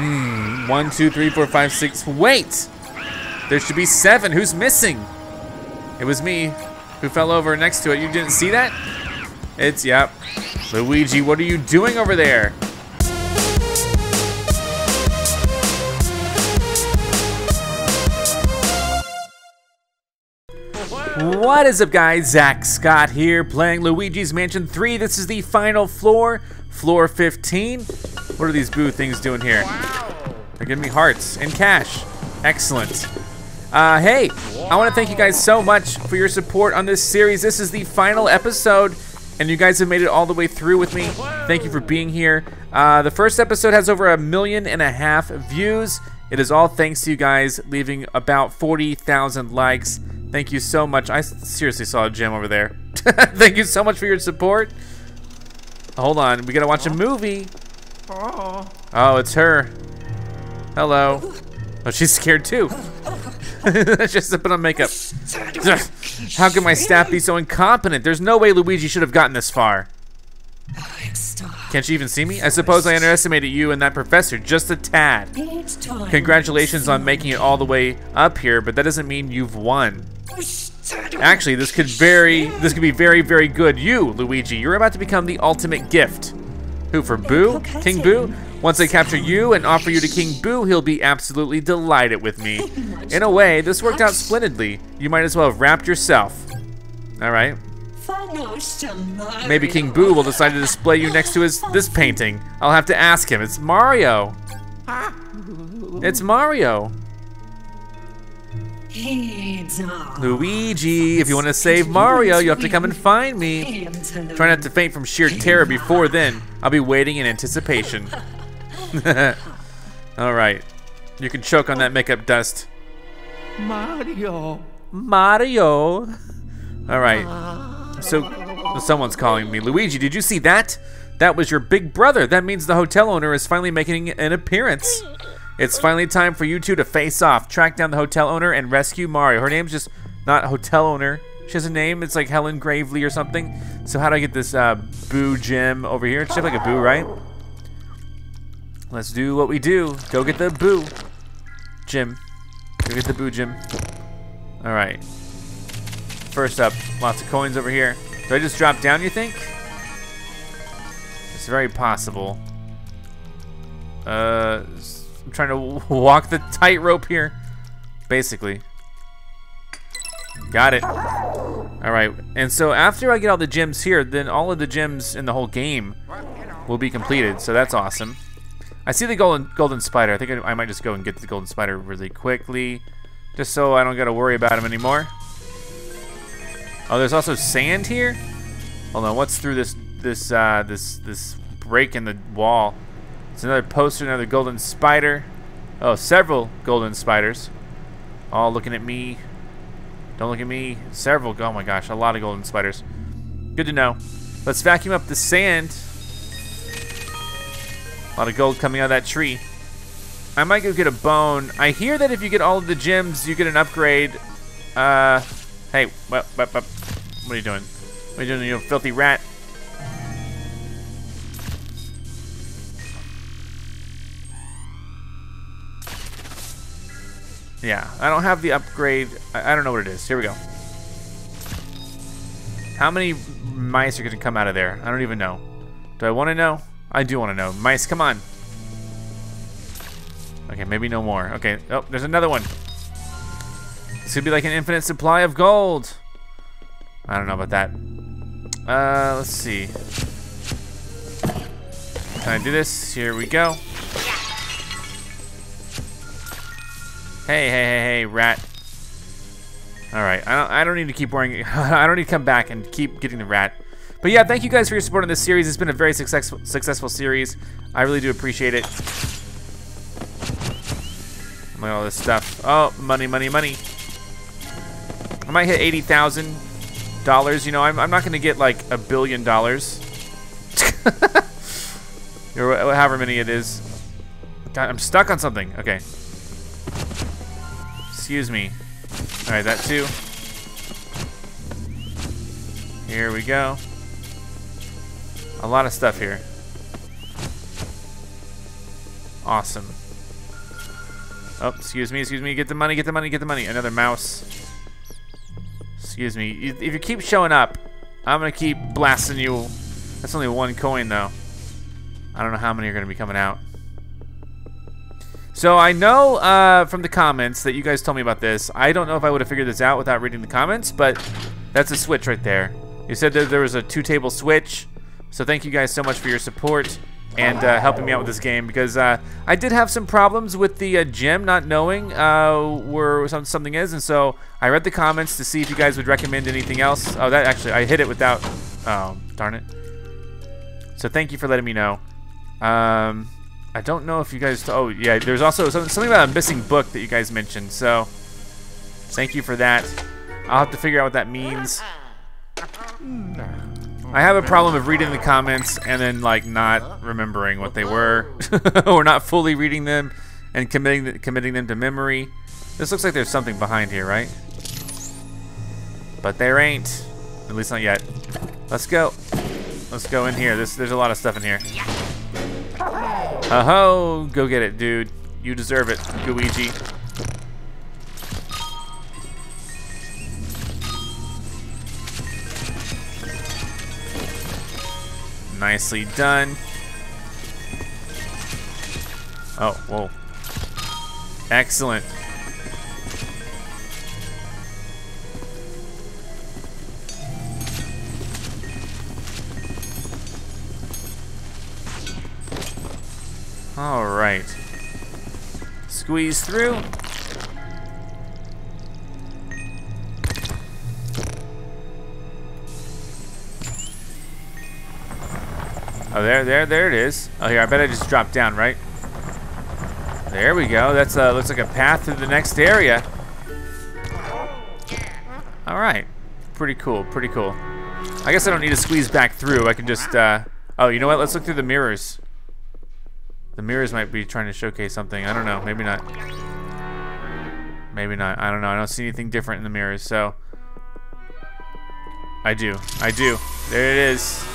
Hmm. One, two, three, four, five, six. Wait! There should be seven. Who's missing? It was me who fell over next to it. You didn't see that? It's, yep. Luigi, what are you doing over there? What is up guys, Zack Scott here playing Luigi's Mansion 3. This is the final floor, floor 15. What are these boo things doing here? They're giving me hearts and cash. Excellent. Uh, hey, I want to thank you guys so much for your support on this series. This is the final episode, and you guys have made it all the way through with me. Thank you for being here. Uh, the first episode has over a million and a half views. It is all thanks to you guys leaving about 40,000 likes. Thank you so much. I seriously saw a gem over there. Thank you so much for your support. Hold on, we gotta watch a movie. Oh. oh, it's her. Hello. Oh, she's scared too. Just to put on makeup. How can my staff be so incompetent? There's no way Luigi should have gotten this far. Can't you even see me? I suppose I underestimated you and that professor just a tad. Congratulations on making it all the way up here, but that doesn't mean you've won. Actually, this could very this could be very, very good. You, Luigi, you're about to become the ultimate gift. Who for Boo? King Boo? Once I capture you and offer you to King Boo, he'll be absolutely delighted with me. In a way, this worked out splendidly. You might as well have wrapped yourself. Alright. Maybe King Boo will decide to display you next to his this painting. I'll have to ask him. It's Mario. It's Mario. Luigi, if you want to save Mario, you have to come and find me. Try not to faint from sheer terror before then. I'll be waiting in anticipation. All right. You can choke on that makeup dust. Mario. Mario. All right. So someone's calling me. Luigi, did you see that? That was your big brother. That means the hotel owner is finally making an appearance. It's finally time for you two to face off, track down the hotel owner, and rescue Mario. Her name's just not hotel owner. She has a name. It's like Helen Gravely or something. So how do I get this uh, Boo Gem over here? It's shaped like a Boo, right? Let's do what we do. Go get the Boo Gem. Go get the Boo Gem. All right. First up, lots of coins over here. Do I just drop down, you think? It's very possible. Uh, I'm trying to walk the tightrope here, basically. Got it. All right, and so after I get all the gems here, then all of the gems in the whole game will be completed, so that's awesome. I see the golden golden spider. I think I, I might just go and get the golden spider really quickly, just so I don't got to worry about him anymore. Oh, there's also sand here. Hold on, what's through this this uh, this this break in the wall? It's another poster, another golden spider. Oh, several golden spiders. All looking at me. Don't look at me. Several. Oh my gosh, a lot of golden spiders. Good to know. Let's vacuum up the sand. A lot of gold coming out of that tree. I might go get a bone. I hear that if you get all of the gems, you get an upgrade. Uh, hey, what, what, what, what are you doing? What are you doing, you filthy rat? Yeah, I don't have the upgrade. I, I don't know what it is. Here we go. How many mice are going to come out of there? I don't even know. Do I want to know? I do want to know. Mice, come on. Okay, maybe no more. Okay, oh, there's another one. This could be like an infinite supply of gold. I don't know about that. Uh, let's see. Can I do this? Here we go. Hey, hey, hey, hey, rat. All right, I don't, I don't need to keep worrying. I don't need to come back and keep getting the rat. But yeah, thank you guys for your support on this series. It's been a very successful, successful series. I really do appreciate it. Look all this stuff. Oh, money, money, money. I might hit eighty thousand dollars. You know, I'm, I'm not gonna get like a billion dollars, or however many it is. God, I'm stuck on something. Okay. Excuse me. All right, that too. Here we go. A lot of stuff here. Awesome. Oh, excuse me, excuse me. Get the money, get the money, get the money. Another mouse. Excuse me. If you keep showing up, I'm gonna keep blasting you. That's only one coin though. I don't know how many are gonna be coming out. So I know uh, from the comments that you guys told me about this. I don't know if I would have figured this out without reading the comments, but that's a switch right there. You said that there was a two-table switch. So thank you guys so much for your support and uh, helping me out with this game because uh, I did have some problems with the uh, gym not knowing uh, where something is, and so I read the comments to see if you guys would recommend anything else. Oh, that actually I hit it without. Oh, darn it. So thank you for letting me know. Um, I don't know if you guys. Oh, yeah. There's also something about a missing book that you guys mentioned. So, thank you for that. I'll have to figure out what that means. I have a problem of reading the comments and then like not remembering what they were, or not fully reading them and committing committing them to memory. This looks like there's something behind here, right? But there ain't. At least not yet. Let's go. Let's go in here. This, there's a lot of stuff in here. Uh ho! Go get it, dude. You deserve it, Luigi. Nicely done. Oh, whoa. Excellent. All right. Squeeze through. Oh, there, there, there it is. Oh, here, I bet I just dropped down, right? There we go. That's uh, looks like a path to the next area. All right, pretty cool, pretty cool. I guess I don't need to squeeze back through. I can just, uh, oh, you know what? Let's look through the mirrors. The mirrors might be trying to showcase something. I don't know. Maybe not. Maybe not. I don't know. I don't see anything different in the mirrors, so. I do. I do. There it is.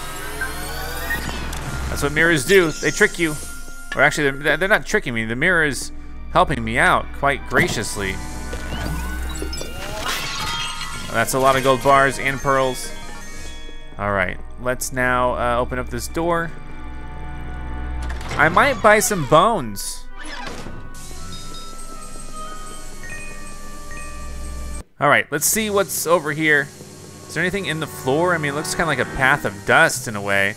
That's what mirrors do. They trick you. Or actually, they're, they're not tricking me. The mirror is helping me out quite graciously. That's a lot of gold bars and pearls. All right, let's now uh, open up this door. I might buy some bones. All right, let's see what's over here. Is there anything in the floor? I mean, it looks kind of like a path of dust in a way.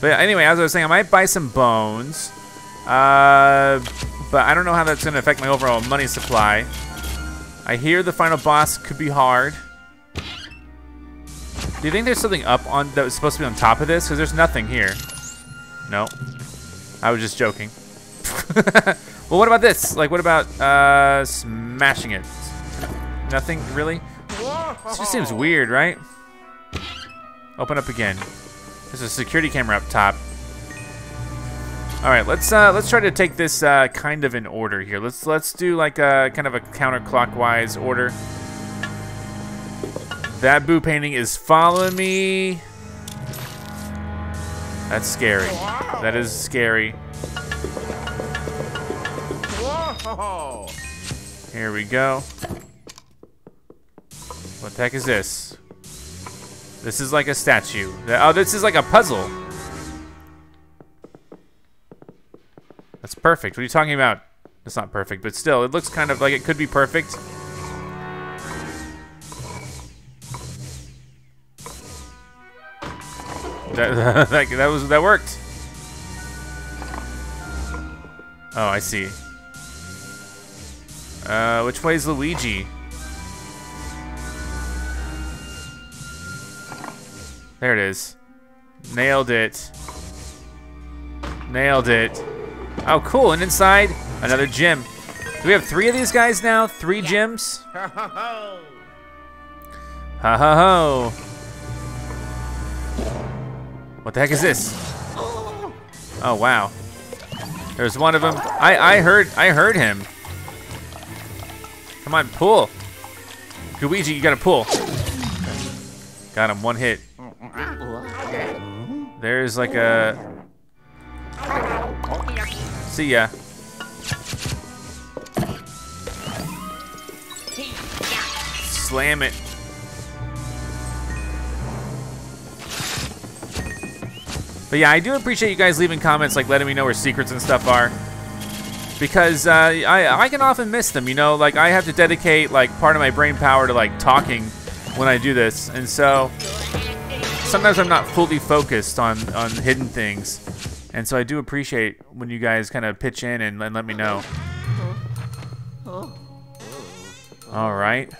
But anyway, as I was saying, I might buy some bones. Uh, but I don't know how that's going to affect my overall money supply. I hear the final boss could be hard. Do you think there's something up on that was supposed to be on top of this? Because there's nothing here. No. I was just joking. well, what about this? Like, what about uh, smashing it? Nothing, really? This just seems weird, right? Open up again. There's a security camera up top. All right, let's uh, let's try to take this uh, kind of in order here. Let's let's do like a kind of a counterclockwise order. That boo painting is following me. That's scary. That is scary. Here we go. What the heck is this? This is like a statue. Oh, this is like a puzzle. That's perfect. What are you talking about? It's not perfect, but still, it looks kind of like it could be perfect. That, that, that was that worked. Oh, I see. Uh, which way is Luigi? There it is. Nailed it. Nailed it. Oh, cool. And inside, another gym. Do we have three of these guys now? Three gyms? Ha ha ho. What the heck is this? Oh, wow. There's one of them. I, I heard I heard him. Come on, pull. Luigi, you gotta pull. Got him, one hit. There's like a... See ya. Slam it. But yeah, I do appreciate you guys leaving comments, like letting me know where secrets and stuff are. Because uh, I, I can often miss them, you know? Like, I have to dedicate, like, part of my brain power to, like, talking when I do this. And so, sometimes I'm not fully focused on, on hidden things. And so I do appreciate when you guys kind of pitch in and, and let me know. All right.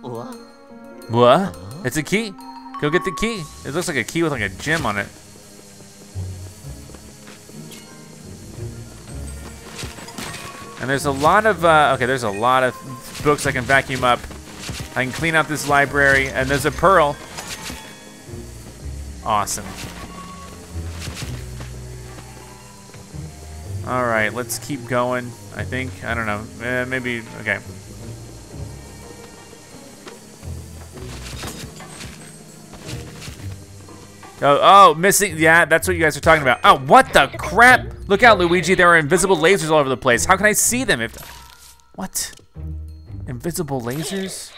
What? What? It's a key. Go get the key. It looks like a key with like a gem on it. And there's a lot of, uh, okay, there's a lot of books I can vacuum up. I can clean out this library, and there's a pearl. Awesome. All right, let's keep going. I think, I don't know, eh, maybe, okay. Oh, oh, missing. Yeah, that's what you guys are talking about. Oh, what the crap? Look out, Luigi. There are invisible lasers all over the place. How can I see them if... What? Invisible lasers?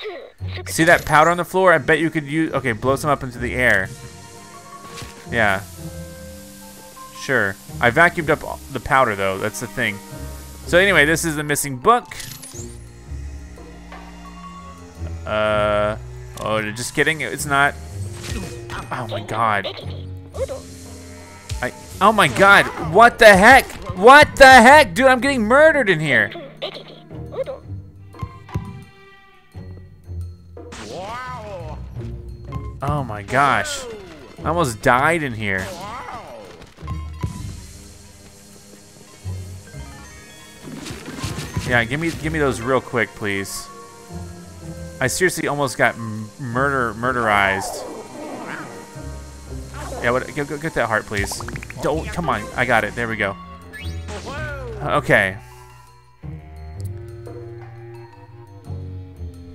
See that powder on the floor? I bet you could use... Okay, blow some up into the air. Yeah. Sure. I vacuumed up the powder, though. That's the thing. So anyway, this is the missing book. Uh... Oh, just kidding. It's not. Oh my god. I Oh my god. What the heck? What the heck? Dude, I'm getting murdered in here. Oh my gosh. I almost died in here. Yeah, give me give me those real quick, please. I seriously almost got murder murderized. Yeah, what, go, go get that heart, please. Don't, come on, I got it. There we go. Okay.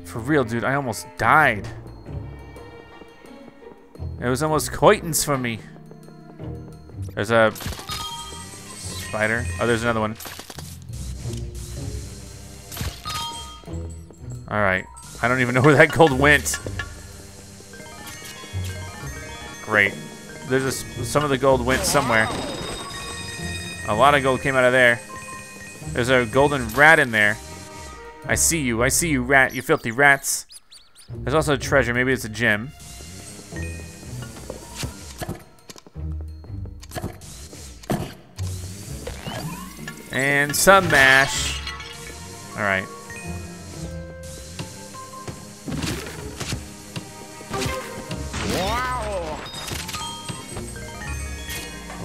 For real, dude, I almost died. It was almost coitance for me. There's a spider. Oh, there's another one. All right. I don't even know where that gold went. Great. There's a, some of the gold went somewhere. A lot of gold came out of there. There's a golden rat in there. I see you. I see you, rat. You filthy rats. There's also a treasure. Maybe it's a gem. And some mash. All right.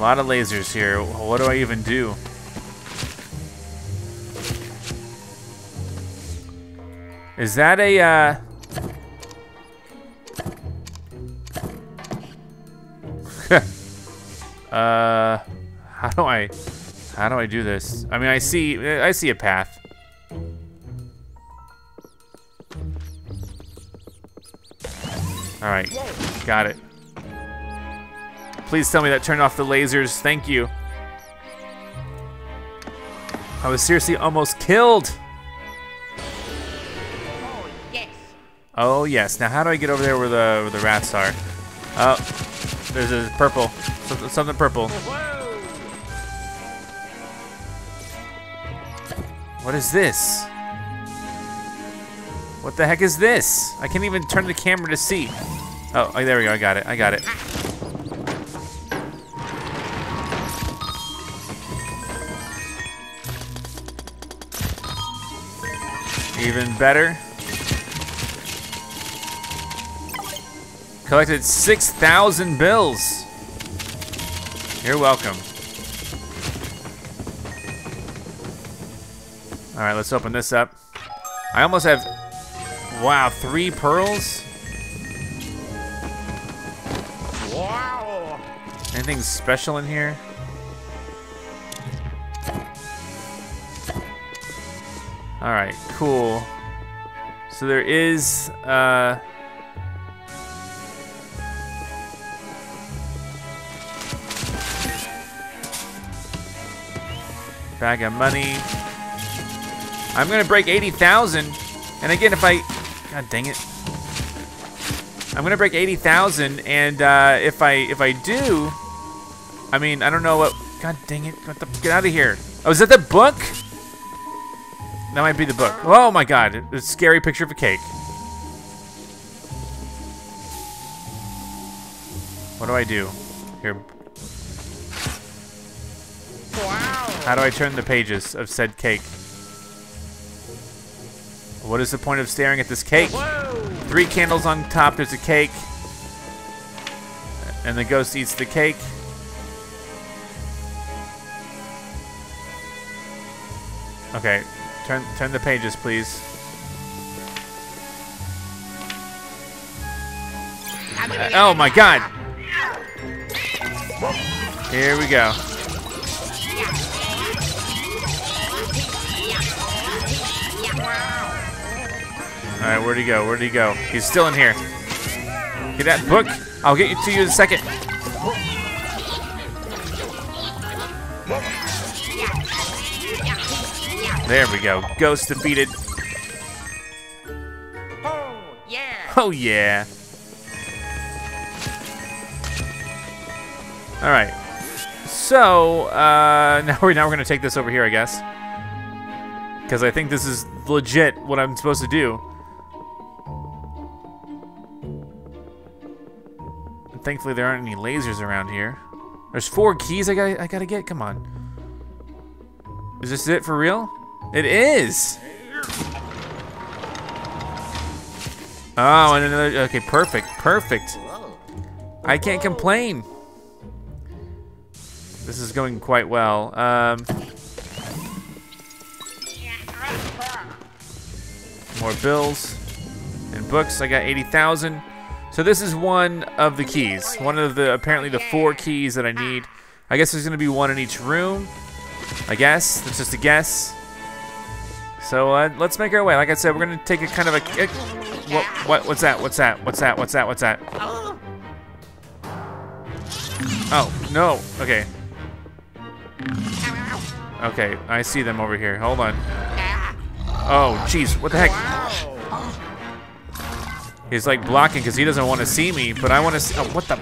A lot of lasers here. What do I even do? Is that a, uh... uh... How do I... How do I do this? I mean, I see... I see a path. Alright. Got it. Please tell me that turned off the lasers. Thank you. I was seriously almost killed. Oh, yes. Oh, yes. Now, how do I get over there where the, where the rats are? Oh, there's a purple. Something, something purple. What is this? What the heck is this? I can't even turn the camera to see. Oh, oh there we go. I got it. I got it. Even better. Collected 6,000 bills. You're welcome. All right, let's open this up. I almost have, wow, three pearls? Wow. Anything special in here? All right, cool. So there is, uh, Bag of money. I'm gonna break 80,000. And again, if I, God dang it. I'm gonna break 80,000, and uh, if I if I do, I mean I don't know what. God dang it! Get out of here! Oh, is that the book? That might be the book. Oh my God! A scary picture of a cake. What do I do? Here. How do I turn the pages of said cake? What is the point of staring at this cake? Three candles on top, there's a cake. And the ghost eats the cake. Okay, turn turn the pages, please. Oh my god! Here we go. All right, where'd he go? Where'd he go? He's still in here. Get that book. I'll get you to you in a second. There we go. Ghost defeated. Oh, yeah. Oh yeah. All right. So uh, now we're now we're gonna take this over here, I guess, because I think this is legit what I'm supposed to do. And thankfully, there aren't any lasers around here. There's four keys I got I gotta get. Come on. Is this it for real? It is. Oh, and another. Okay, perfect, perfect. I can't complain. This is going quite well. Um, more bills and books. I got 80,000. So this is one of the keys. One of the, apparently the four keys that I need. I guess there's gonna be one in each room. I guess, that's just a guess. So uh, let's make our way. Like I said, we're gonna take a kind of a, a what, what, what's that? What's that? What's that? What's that? What's that? Oh, no. Okay. Okay, I see them over here. Hold on. Oh, jeez. What the heck? He's like blocking because he doesn't want to see me, but I want to see. Oh, what the?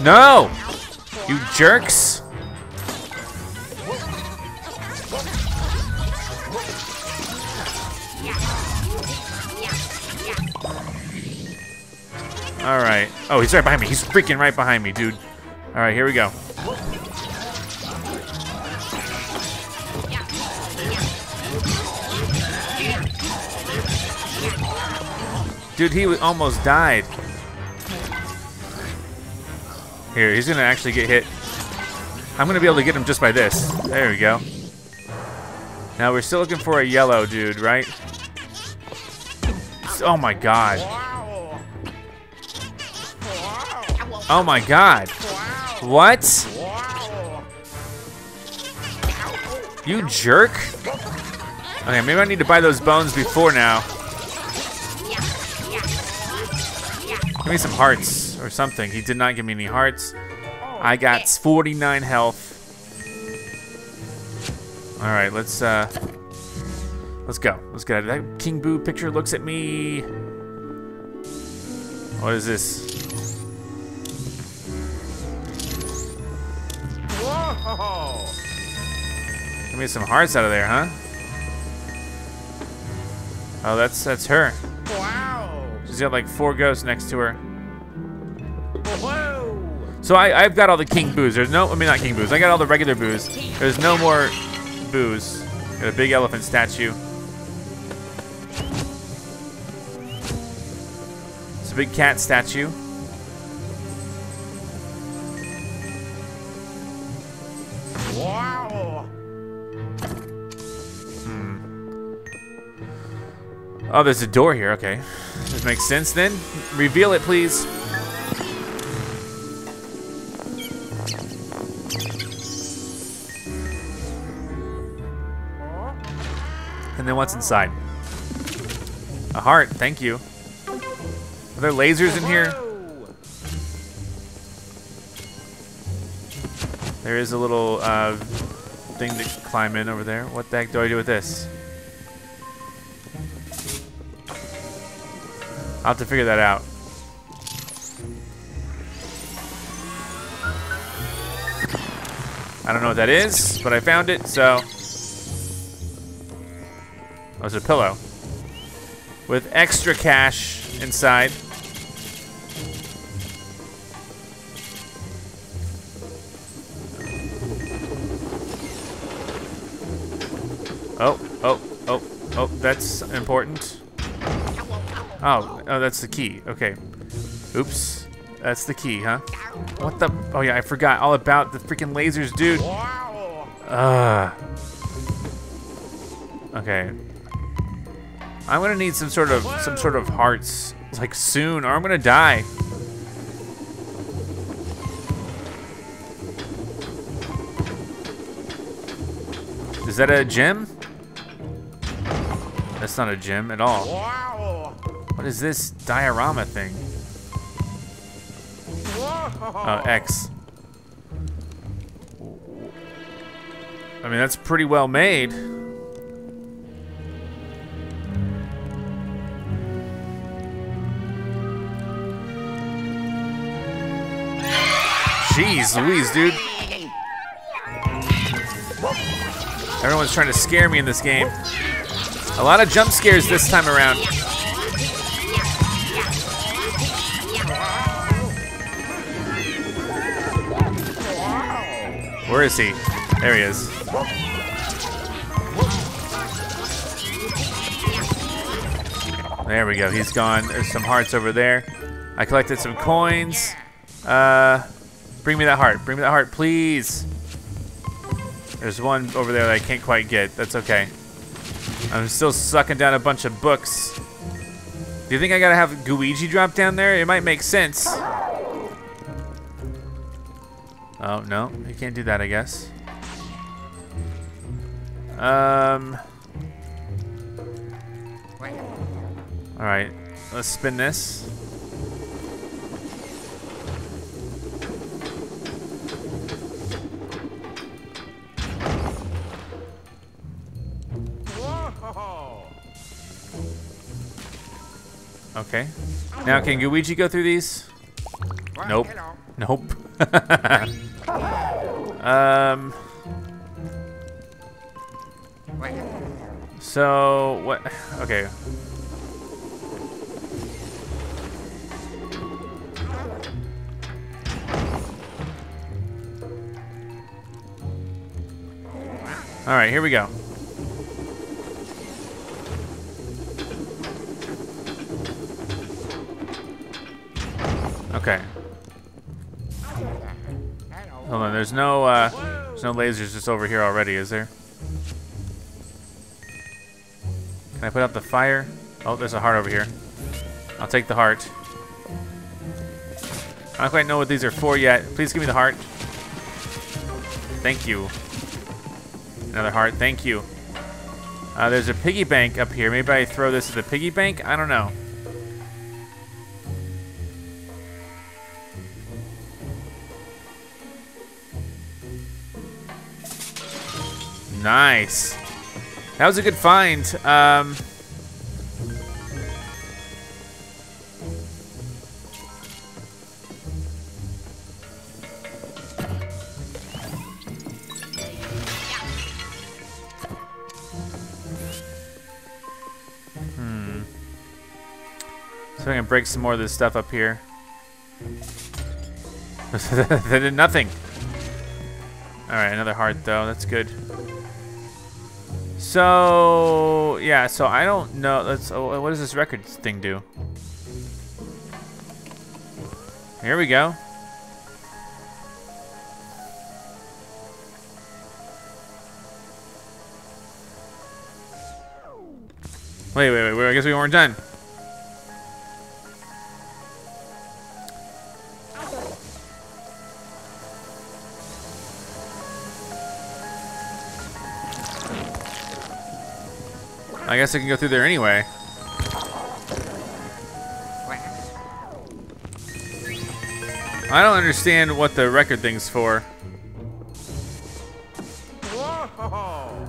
No! You jerks! All right. Oh, he's right behind me. He's freaking right behind me, dude. All right, here we go. Dude, he almost died. Here, he's gonna actually get hit. I'm gonna be able to get him just by this. There we go. Now we're still looking for a yellow dude, right? Oh my god. Oh my god. What? You jerk. Okay, maybe I need to buy those bones before now. Give me some hearts or something. He did not give me any hearts. I got 49 health. All right, let's uh, let's go. Let's get out of that. King Boo picture looks at me. What is this? Whoa. Give me some hearts out of there, huh? Oh, that's that's her. Wow. She's got like four ghosts next to her. So I, I've got all the king boos. There's no, I mean not king boos. I got all the regular boos. There's no more boos. Got a big elephant statue. It's a big cat statue. Wow. Hmm. Oh, there's a door here. Okay, this makes sense then. Reveal it, please. then what's inside? A heart, thank you. Are there lasers in here? There is a little uh, thing to climb in over there. What the heck do I do with this? I'll have to figure that out. I don't know what that is, but I found it, so Oh, it's a pillow. With extra cash inside. Oh, oh, oh, oh, that's important. Oh, oh, that's the key. Okay. Oops. That's the key, huh? What the? Oh yeah, I forgot all about the freaking lasers, dude. Ugh. Okay. I'm gonna need some sort of some sort of hearts like soon, or I'm gonna die. Is that a gym? That's not a gym at all. What is this diorama thing? Oh, X. I mean, that's pretty well made. Jeez Louise, dude. Everyone's trying to scare me in this game. A lot of jump scares this time around. Where is he? There he is. There we go. He's gone. There's some hearts over there. I collected some coins. Uh, bring me that heart. Bring me that heart, please. There's one over there that I can't quite get. That's okay. I'm still sucking down a bunch of books. Do you think I gotta have Gooigi drop down there? It might make sense. Oh, no. You can't do that, I guess. Um. Alright. Let's spin this. Okay. Now, can Gooigi go through these? Nope. Nope. um. So what? Okay. All right, here we go. Okay. Hold on, there's no uh, there's no lasers just over here already, is there? Can I put out the fire? Oh, there's a heart over here. I'll take the heart. I don't quite know what these are for yet. Please give me the heart. Thank you. Another heart. Thank you. Uh, there's a piggy bank up here. Maybe I throw this at the piggy bank? I don't know. Nice. That was a good find. Um, hmm. So I can break some more of this stuff up here. they did nothing. All right, another heart though. That's good. So yeah, so I don't know. Let's. Oh, what does this record thing do? Here we go. Wait, wait, wait, wait. I guess we weren't done. I guess I can go through there anyway. I don't understand what the record thing's for.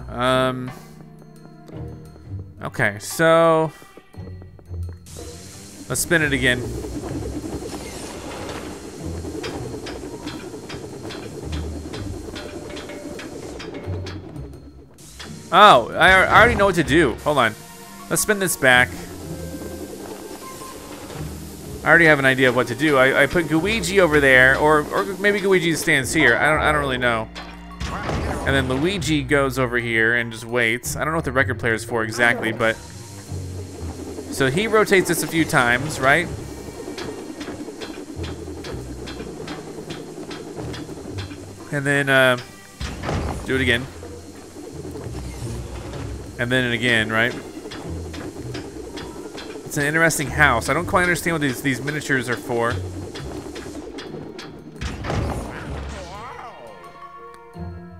Um. Okay, so let's spin it again. Oh, I, I already know what to do. Hold on. Let's spin this back. I already have an idea of what to do. I, I put Luigi over there, or or maybe Luigi stands here. I don't I don't really know. And then Luigi goes over here and just waits. I don't know what the record player is for exactly, but so he rotates this a few times, right? And then uh, do it again. And then again, right? It's an interesting house. I don't quite understand what these, these miniatures are for.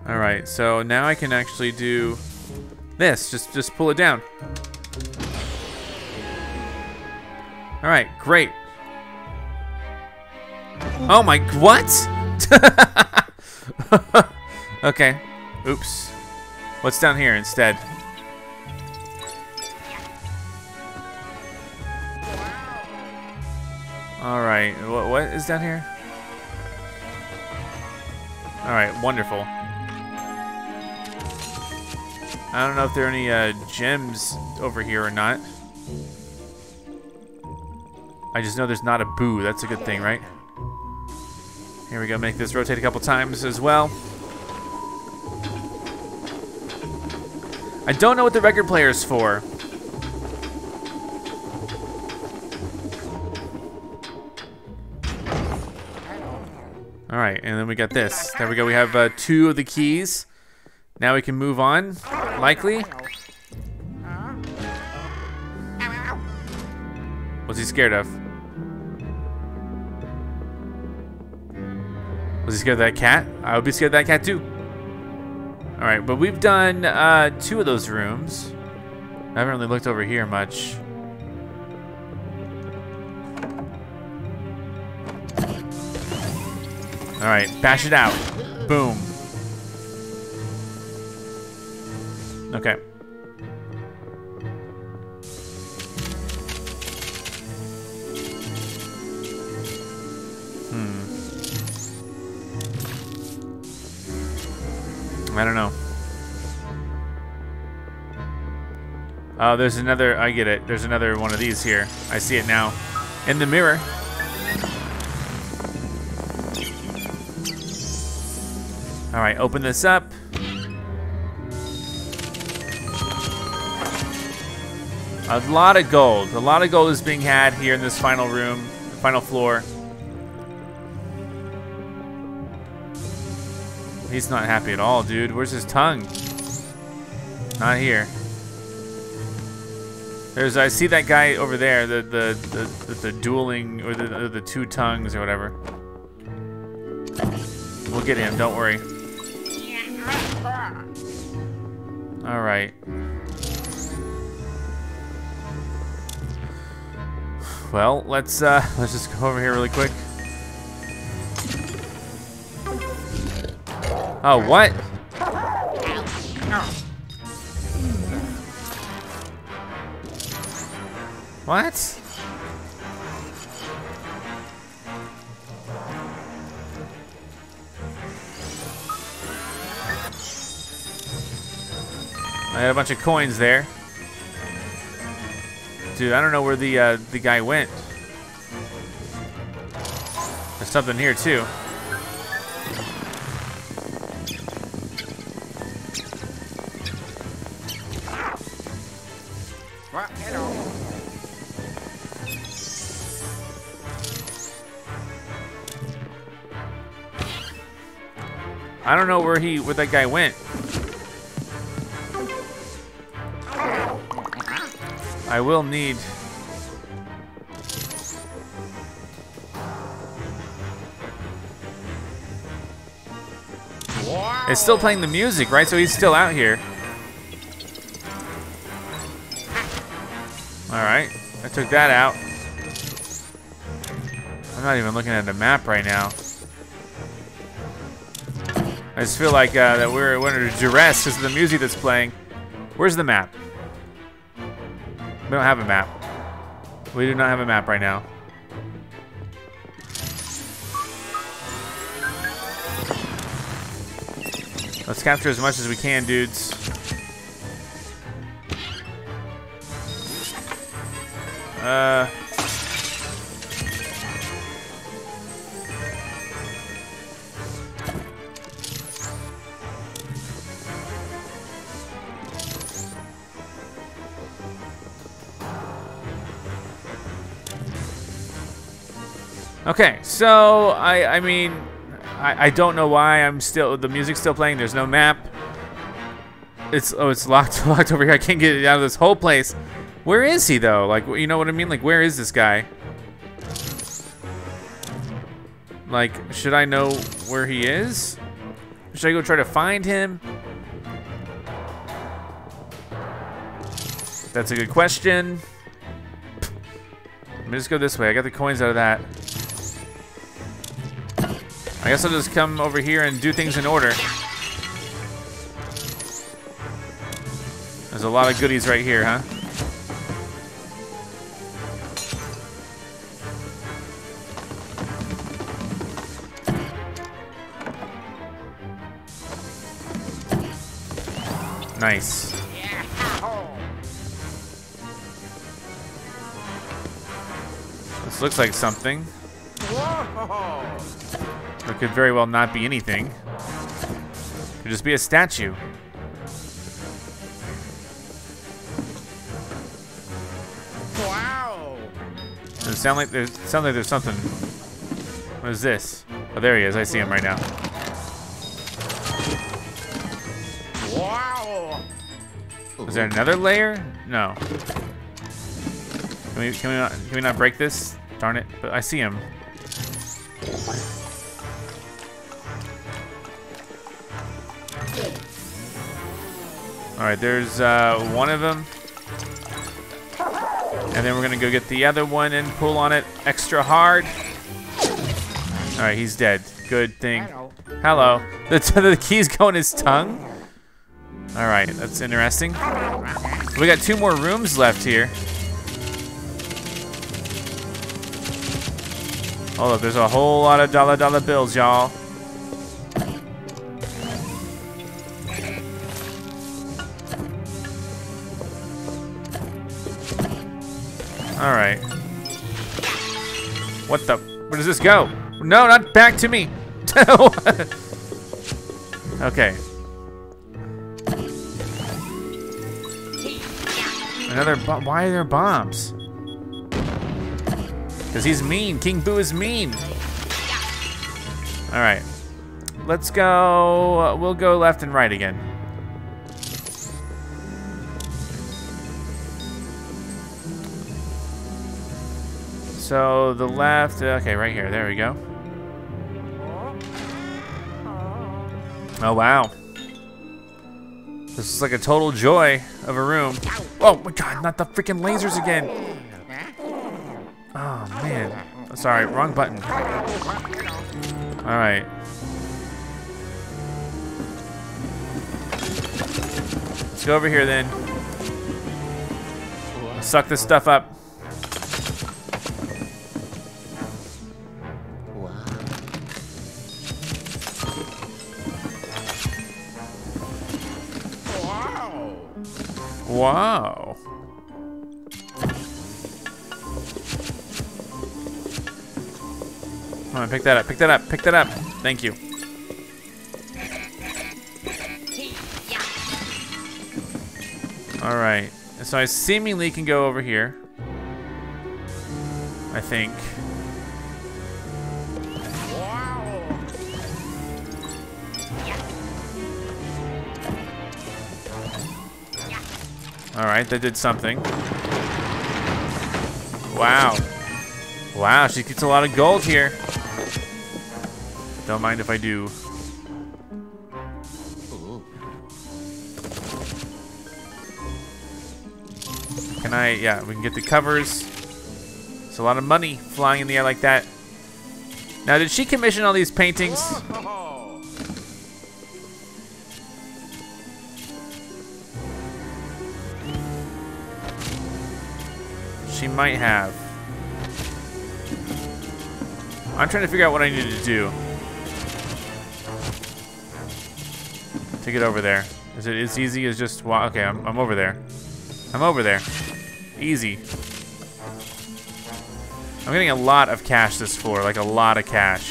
Alright, so now I can actually do this. Just, just pull it down. Alright, great. Oh my, what? okay, oops. What's down here instead? All right, what, what is down here? All right, wonderful. I don't know if there are any uh, gems over here or not. I just know there's not a boo. That's a good thing, right? Here we go. Make this rotate a couple times as well. I don't know what the record player is for. Right, and then we got this. There we go. We have uh, two of the keys. Now we can move on, likely. What's he scared of? Was he scared of that cat? I would be scared of that cat too. All right, but we've done uh, two of those rooms. I haven't really looked over here much. All right, bash it out. Boom. Okay. Hmm. I don't know. Oh, there's another, I get it. There's another one of these here. I see it now. In the mirror. All right, open this up. A lot of gold. A lot of gold is being had here in this final room, final floor. He's not happy at all, dude. Where's his tongue? Not here. There's, I see that guy over there, the the the, the, the dueling or the, the the two tongues or whatever. We'll get him. Don't worry. All right. Well, let's uh, let's just go over here really quick. Oh, what? What? I had a bunch of coins there. Dude, I don't know where the uh, the guy went. There's something here too. I don't know where he where that guy went. I will need It's still playing the music, right? So he's still out here. Alright, I took that out. I'm not even looking at the map right now. I just feel like uh, that we're, we're under duress because of the music that's playing. Where's the map? We don't have a map. We do not have a map right now. Let's capture as much as we can, dudes. Uh. Okay, so I I mean I, I don't know why I'm still the music's still playing. There's no map. It's oh it's locked locked over here. I can't get it out of this whole place. Where is he though? Like you know what I mean? Like where is this guy? Like should I know where he is? Should I go try to find him? That's a good question. Let me just go this way. I got the coins out of that. I guess I'll just come over here and do things in order. There's a lot of goodies right here, huh? Nice. This looks like something. Whoa! Could very well not be anything. Could just be a statue. Wow! Does it sound like there's sound like there's something. What is this? Oh, there he is. I see him right now. Wow! Is there another layer? No. Can we can we not can we not break this? Darn it! But I see him. All right, there's uh, one of them. And then we're gonna go get the other one and pull on it extra hard. All right, he's dead. Good thing. Hello. Hello. The, the keys go in his tongue. All right, that's interesting. We got two more rooms left here. Oh, look, there's a whole lot of dollar dollar bills, y'all. All right. What the? Where does this go? No, not back to me. okay. Another bo- why are there bombs? Because he's mean. King Boo is mean. All right. Let's go. uh, we'll go left and right again. So the left. Uh, okay, right here. There we go. Oh wow. This is like a total joy of a room. Oh my god, not the freaking lasers again. Oh man. Sorry, wrong button. Alright. Let's go over here then. Suck this stuff up. Wow. Come on, pick that up, pick that up, pick that up. Thank you. All right, so I seemingly can go over here. I think. All right, that did something. Wow. Wow, she gets a lot of gold here. Don't mind if I do. Can I, yeah, we can get the covers. It's a lot of money flying in the air like that. Now, did she commission all these paintings? Might have. I'm trying to figure out what I need to do. To get over there. Is it as easy as just? Okay, I'm, I'm over there. I'm over there. Easy. I'm getting a lot of cash this floor, like a lot of cash.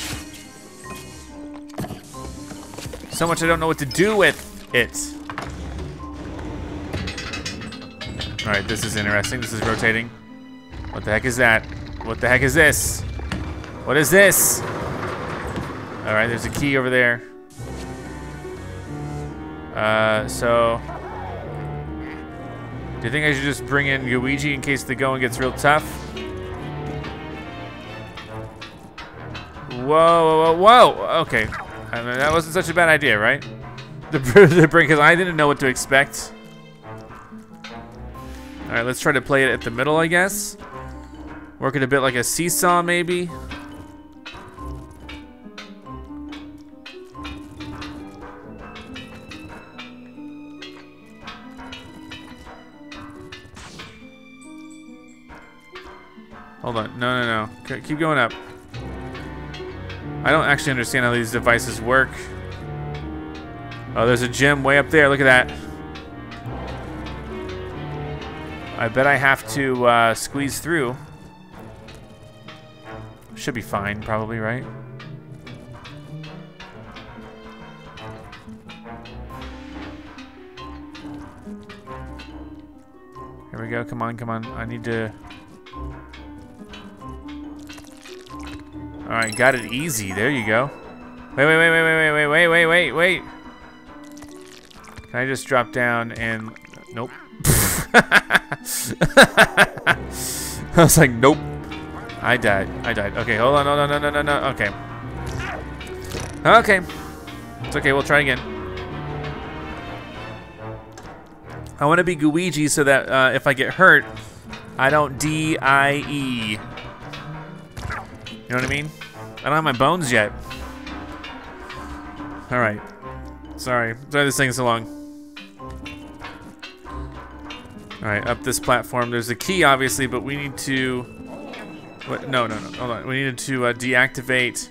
So much I don't know what to do with it. All right, this is interesting. This is rotating. What the heck is that? What the heck is this? What is this? All right, there's a key over there. Uh, so... Do you think I should just bring in Gooigi in case the going gets real tough? Whoa, whoa, whoa! Okay. I mean, that wasn't such a bad idea, right? The, the bring, because I didn't know what to expect. Alright, let's try to play it at the middle, I guess. Work it a bit like a seesaw, maybe. Hold on. No, no, no. Keep going up. I don't actually understand how these devices work. Oh, there's a gem way up there. Look at that. I bet I have to uh, squeeze through. Should be fine, probably, right? Here we go. Come on, come on. I need to... All right, got it easy. There you go. Wait, wait, wait, wait, wait, wait, wait, wait, wait, wait. Can I just drop down and... Nope. I was like, nope. I died. I died. Okay, hold on. No, no, no, no, no. Okay. Okay. It's okay. We'll try again. I want to be Gooigi so that uh, if I get hurt, I don't D-I-E. You know what I mean? I don't have my bones yet. All right. Sorry. Sorry this thing's so long. All right, up this platform. There's a key, obviously, but we need to... No, no, no. Hold on. We needed to uh, deactivate...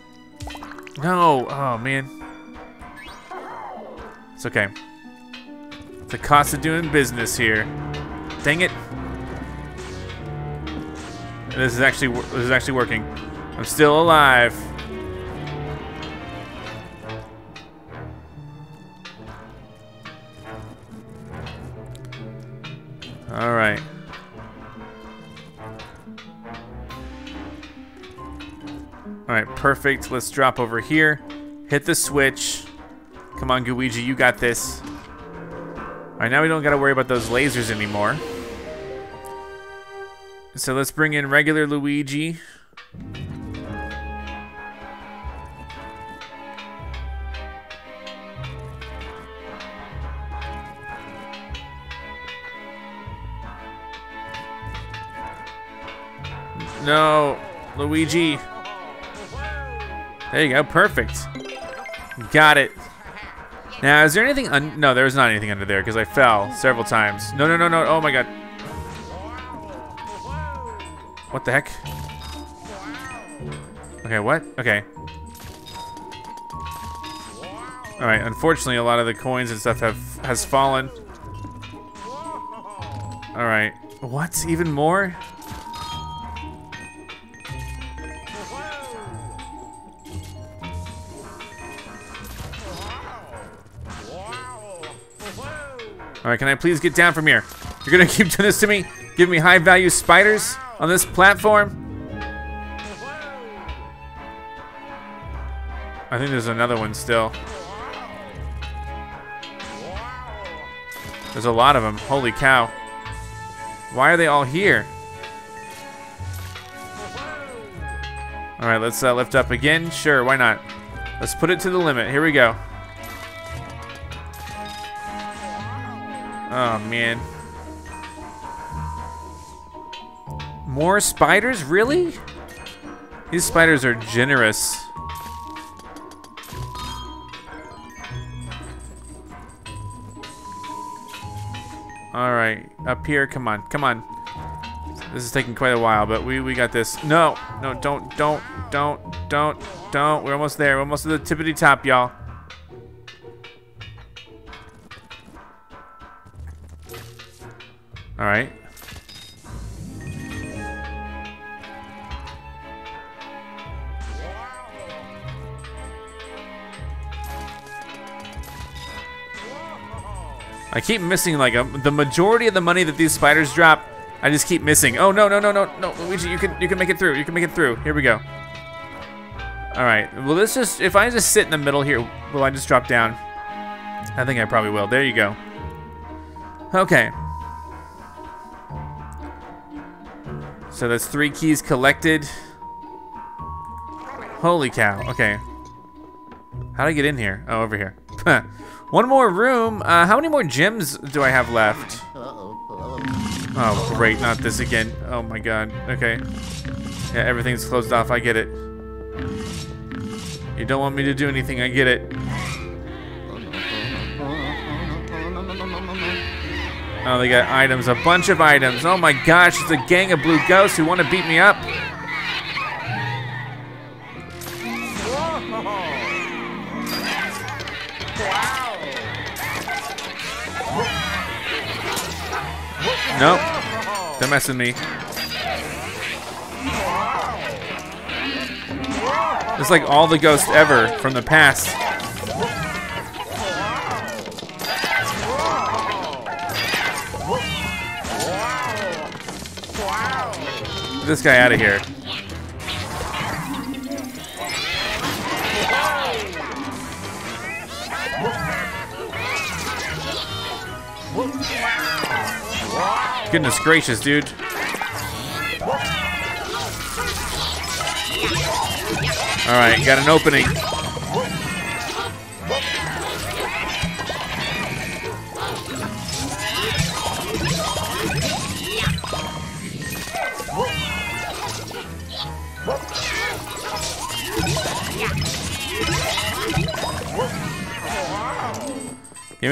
No! Oh, man. It's okay. The cost of doing business here. Dang it. This is actually this is actually working. I'm still alive. All right. All right, perfect. Let's drop over here. Hit the switch. Come on, Luigi, you got this. All right, now we don't got to worry about those lasers anymore. So let's bring in regular Luigi. No, Luigi. There you go, perfect. Got it. Now, is there anything? No, there's not anything under there because I fell several times. No, no, no, no. Oh my god. What the heck? Okay, what? Okay. All right. Unfortunately, a lot of the coins and stuff have has fallen. All right. What? Even more? All right, can I please get down from here? You're gonna keep doing this to me? Give me high value spiders on this platform? I think there's another one still. There's a lot of them. Holy cow. Why are they all here? All right, let's uh, lift up again. Sure, why not? Let's put it to the limit. Here we go. Oh, man. More spiders? Really? These spiders are generous. All right, up here, come on, come on. This is taking quite a while, but we, we got this. No, no, don't, don't, don't, don't, don't. We're almost there. We're almost to the tippity top, y'all. All right. I keep missing like a, the majority of the money that these spiders drop. I just keep missing. Oh no no no no no Luigi, you can you can make it through. You can make it through. Here we go. All right. Well, this just if I just sit in the middle here, will I just drop down? I think I probably will. There you go. Okay. So that's three keys collected. Holy cow. Okay. How do I get in here? Oh, over here. One more room. Uh, how many more gems do I have left? Oh, great. Not this again. Oh, my God. Okay. Yeah, everything's closed off. I get it. You don't want me to do anything. I get it. Oh, they got items. A bunch of items. Oh, my gosh. It's a gang of blue ghosts who want to beat me up. Nope. They're messing me. It's like all the ghosts ever from the past. This guy out of here. Goodness gracious, dude. Alright, got an opening.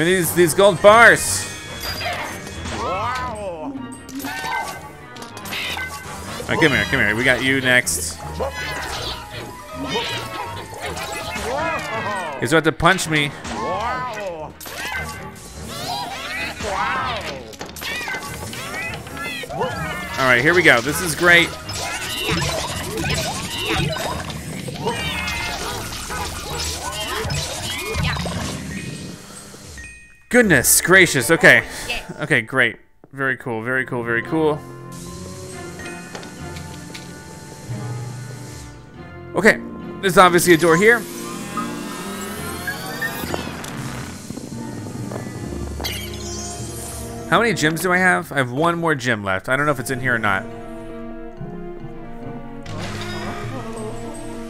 These these gold bars. Right, come here, come here. We got you next. He's about to punch me. Wow. Wow. All right, here we go. This is great. Goodness gracious. Okay. Okay, great. Very cool, very cool, very cool. Okay, there's obviously a door here. How many gems do I have? I have one more gem left. I don't know if it's in here or not.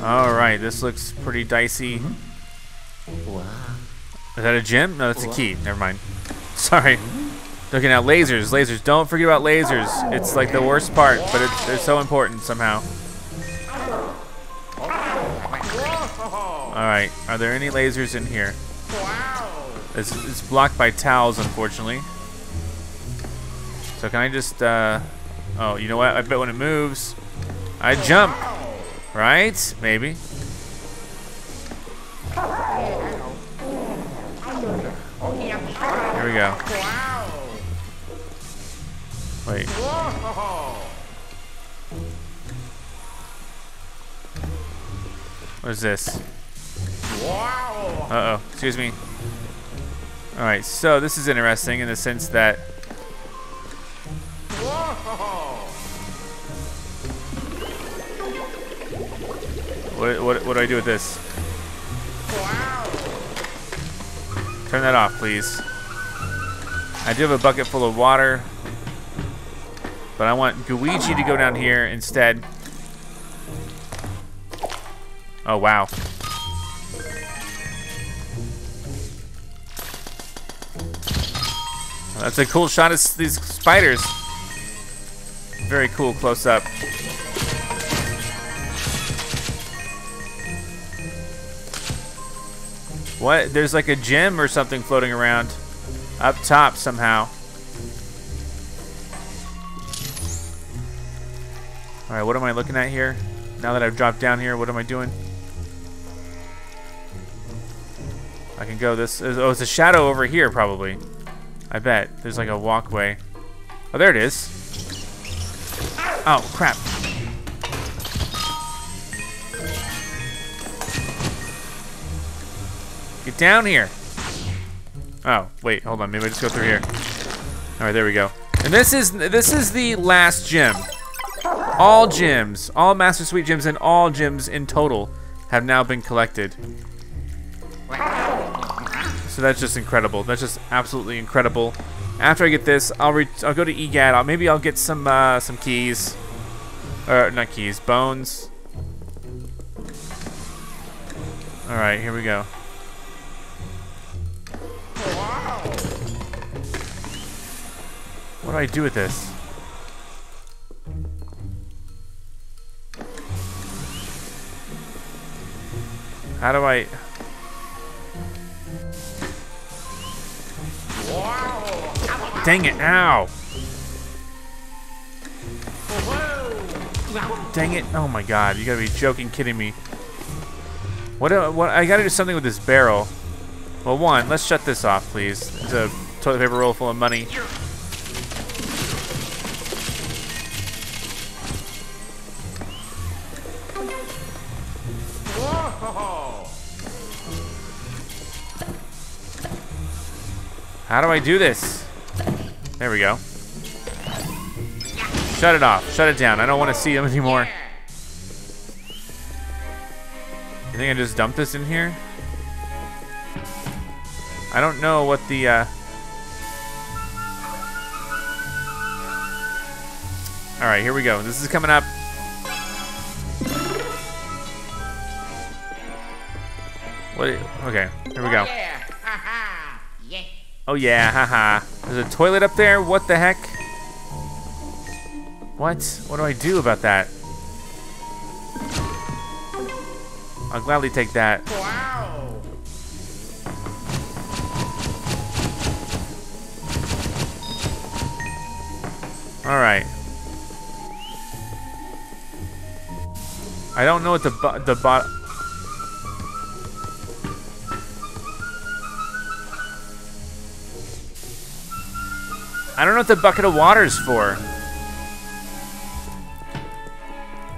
All right, this looks pretty dicey. Mm-hmm. Is that a gem? No, that's a key. Never mind. Sorry. Okay, now lasers. Lasers. Don't forget about lasers. It's like the worst part, but it's, they're so important somehow. All right. Are there any lasers in here? It's, it's blocked by towels, unfortunately. So can I just, uh, oh, you know what? I bet when it moves, I jump, right? Maybe. Here we go. Wait. What is this? Uh-oh, excuse me. Alright, so this is interesting in the sense that What, what, what do I do with this? Turn that off, please. I do have a bucket full of water, but I want Gooigi to go down here instead. Oh, wow. That's a cool shot of these spiders. Very cool close up. What? There's like a gem or something floating around up top somehow. All right, what am I looking at here? Now that I've dropped down here, what am I doing? I can go this. Oh, it's a shadow over here, probably. I bet. There's like a walkway. Oh, there it is. Oh, crap. Get down here. Oh, wait, hold on. Maybe I just go through here. All right, there we go. And this is this is the last gem. All gems, all Master Suite gems, and all gems in total have now been collected. So that's just incredible. That's just absolutely incredible. After I get this, I'll re I'll go to EGAT. I'll, maybe I'll get some uh, some keys, or not keys, bones. All right, here we go. What do I do with this? How do I... Dang it, ow! Dang it, oh my god, you gotta be joking, kidding me. What, what, I gotta do something with this barrel. Well, one, let's shut this off, please. It's a toilet paper roll full of money. How do I do this? There we go. Shut it off. Shut it down. I don't want to see them anymore. You think I just dump this in here? I don't know what the, uh... Alright, here we go. This is coming up. What? Okay, here we go. Oh Yeah! Ha Yeah! Oh yeah, haha. There's a toilet up there? What the heck? What? What do I do about that? I'll gladly take that. Wow! Alright. I don't know what the bu the bot. I don't know what the bucket of water's for.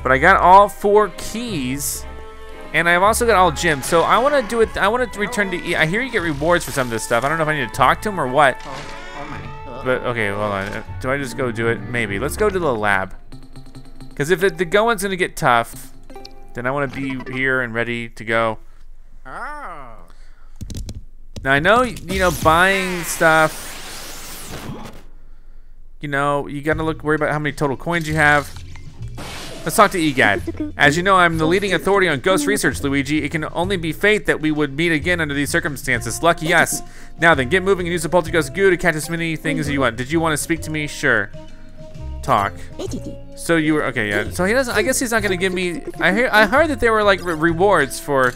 But I got all four keys. And I've also got all gems. So I want to do it. I want to return to. E I hear you get rewards for some of this stuff. I don't know if I need to talk to him or what. Oh. But okay, hold on. Uh, Do I just go do it? Maybe. Let's go to the lab. Because if it, the going's gonna get tough, then I want to be here and ready to go. oh! Now I know you know buying stuff. You know you gotta look worry about how many total coins you have. Let's talk to EGAD. As you know, I'm the leading authority on ghost research, Luigi. It can only be fate that we would meet again under these circumstances. Lucky us. Now then, get moving and use the Poltergust goo to catch as many things as you want. Did you want to speak to me? Sure. Talk. So you were okay, yeah. So he doesn't. I guess he's not gonna give me. I hear. I heard that there were like re rewards for.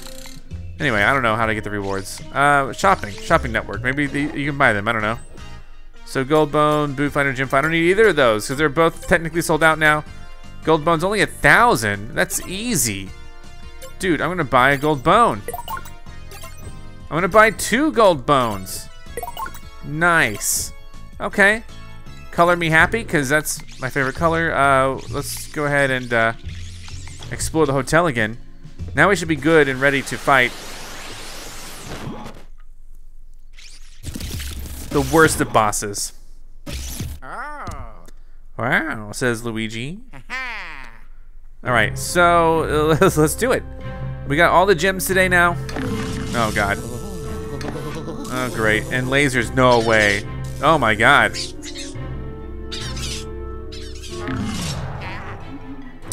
Anyway, I don't know how to get the rewards. Uh, shopping, shopping network. Maybe the, you can buy them. I don't know. So gold bone, Boo finder, gem finder. I don't need either of those because they're both technically sold out now. Gold bone's only a thousand. That's easy, dude. I'm gonna buy a gold bone. I'm gonna buy two gold bones. Nice. Okay. Color me happy, because that's my favorite color. Uh, let's go ahead and uh, explore the hotel again. Now we should be good and ready to fight. The worst of bosses. Oh! Wow, says Luigi. All right, so let's, let's do it. We got all the gems today now. Oh, God. Oh, great. And lasers, no way. Oh, my God.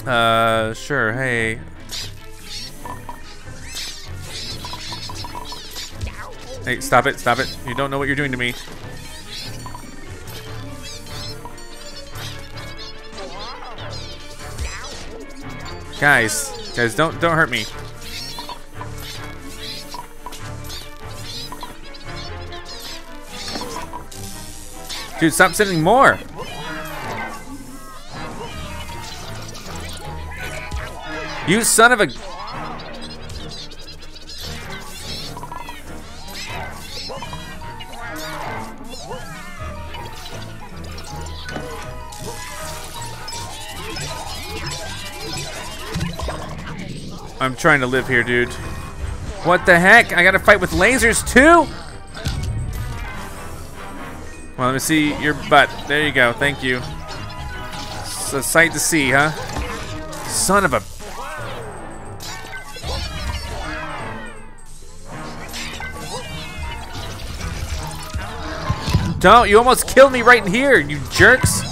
Uh, sure, hey. Hey, stop it, stop it. You don't know what you're doing to me. Guys, guys, don't don't hurt me. Dude, stop sending more. You son of a. I'm trying to live here, dude. What the heck? I gotta fight with lasers too? Well, let me see your butt. There you go. Thank you. It's a sight to see, huh? Son of a. Don't! You almost killed me right in here, you jerks!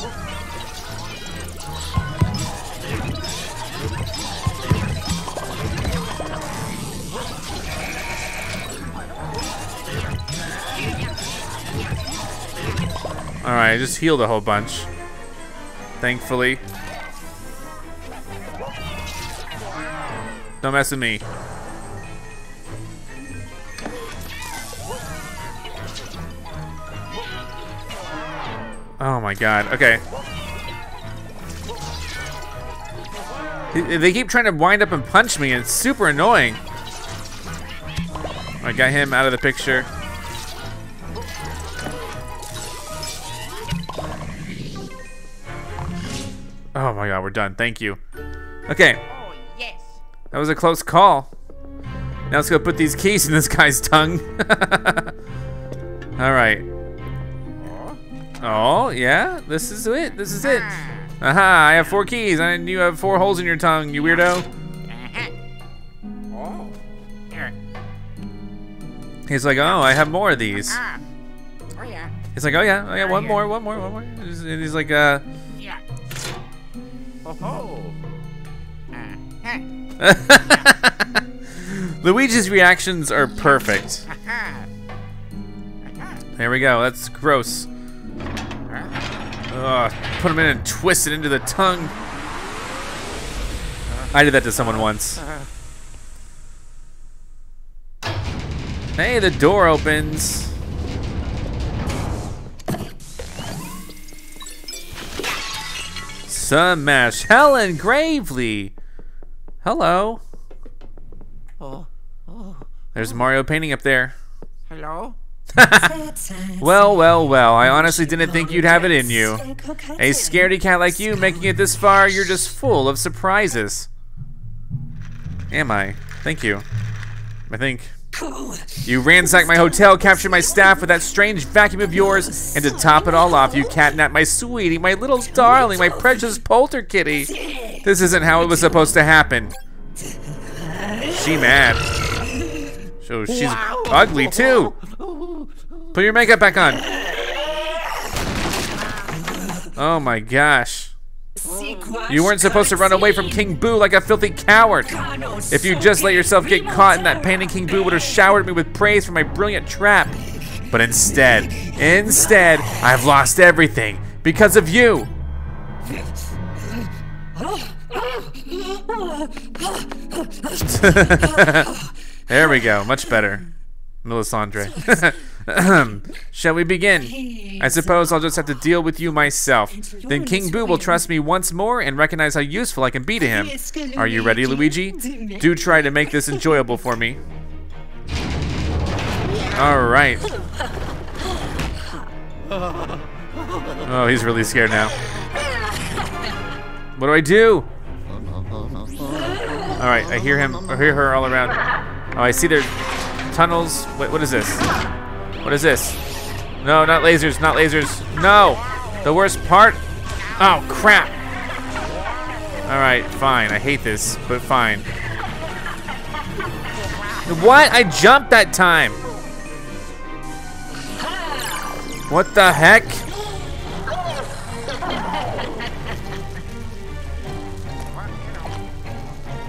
I just healed a whole bunch. Thankfully. Don't mess with me. Oh my god, okay. They keep trying to wind up and punch me, and it's super annoying. I got him out of the picture. Done. Thank you. Okay, Oh, yes. that was a close call. Now let's go put these keys in this guy's tongue. All right. Oh, yeah? This is it. This is it. Aha, I have four keys and you have four holes in your tongue, you weirdo. Uh-huh. Oh. Here. He's like, oh, I have more of these. Ah. Oh, yeah. He's like, oh yeah, oh yeah, one more, one more, one more. He's, and he's like, uh, Luigi's reactions are perfect. There we go, that's gross. Ugh, put him in and twist it into the tongue. I did that to someone once. Hey, the door opens. Smash Hellen Gravely. Hello. Oh. Oh. There's Mario painting up there. Hello? Well, well, well. I honestly didn't think you'd have it in you. A scaredy cat like you making it this far, you're just full of surprises. Am I? Thank you. I think. You ransacked my hotel, captured my staff with that strange vacuum of yours, and to top it all off, you catnapped my sweetie, my little darling, my precious Polterkitty. This isn't how it was supposed to happen. She mad. So she's ugly too. Put your makeup back on. Oh my gosh. You weren't supposed to run away from King Boo like a filthy coward. If you just let yourself get caught in that painting, King Boo would have showered me with praise for my brilliant trap. But instead, instead, I've lost everything because of you. there we go, much better. Melisandre. Shall we begin? I suppose I'll just have to deal with you myself. Then King Boo will trust me once more and recognize how useful I can be to him. Are you ready, Luigi? Do try to make this enjoyable for me. All right. Oh, he's really scared now. What do I do? All right, I hear him. I hear her all around. Oh, I see their tunnels. Wait, what is this? What is this? No, not lasers, not lasers. No! The worst part? Oh, crap! Alright, fine. I hate this, but fine. What? I jumped that time! What the heck?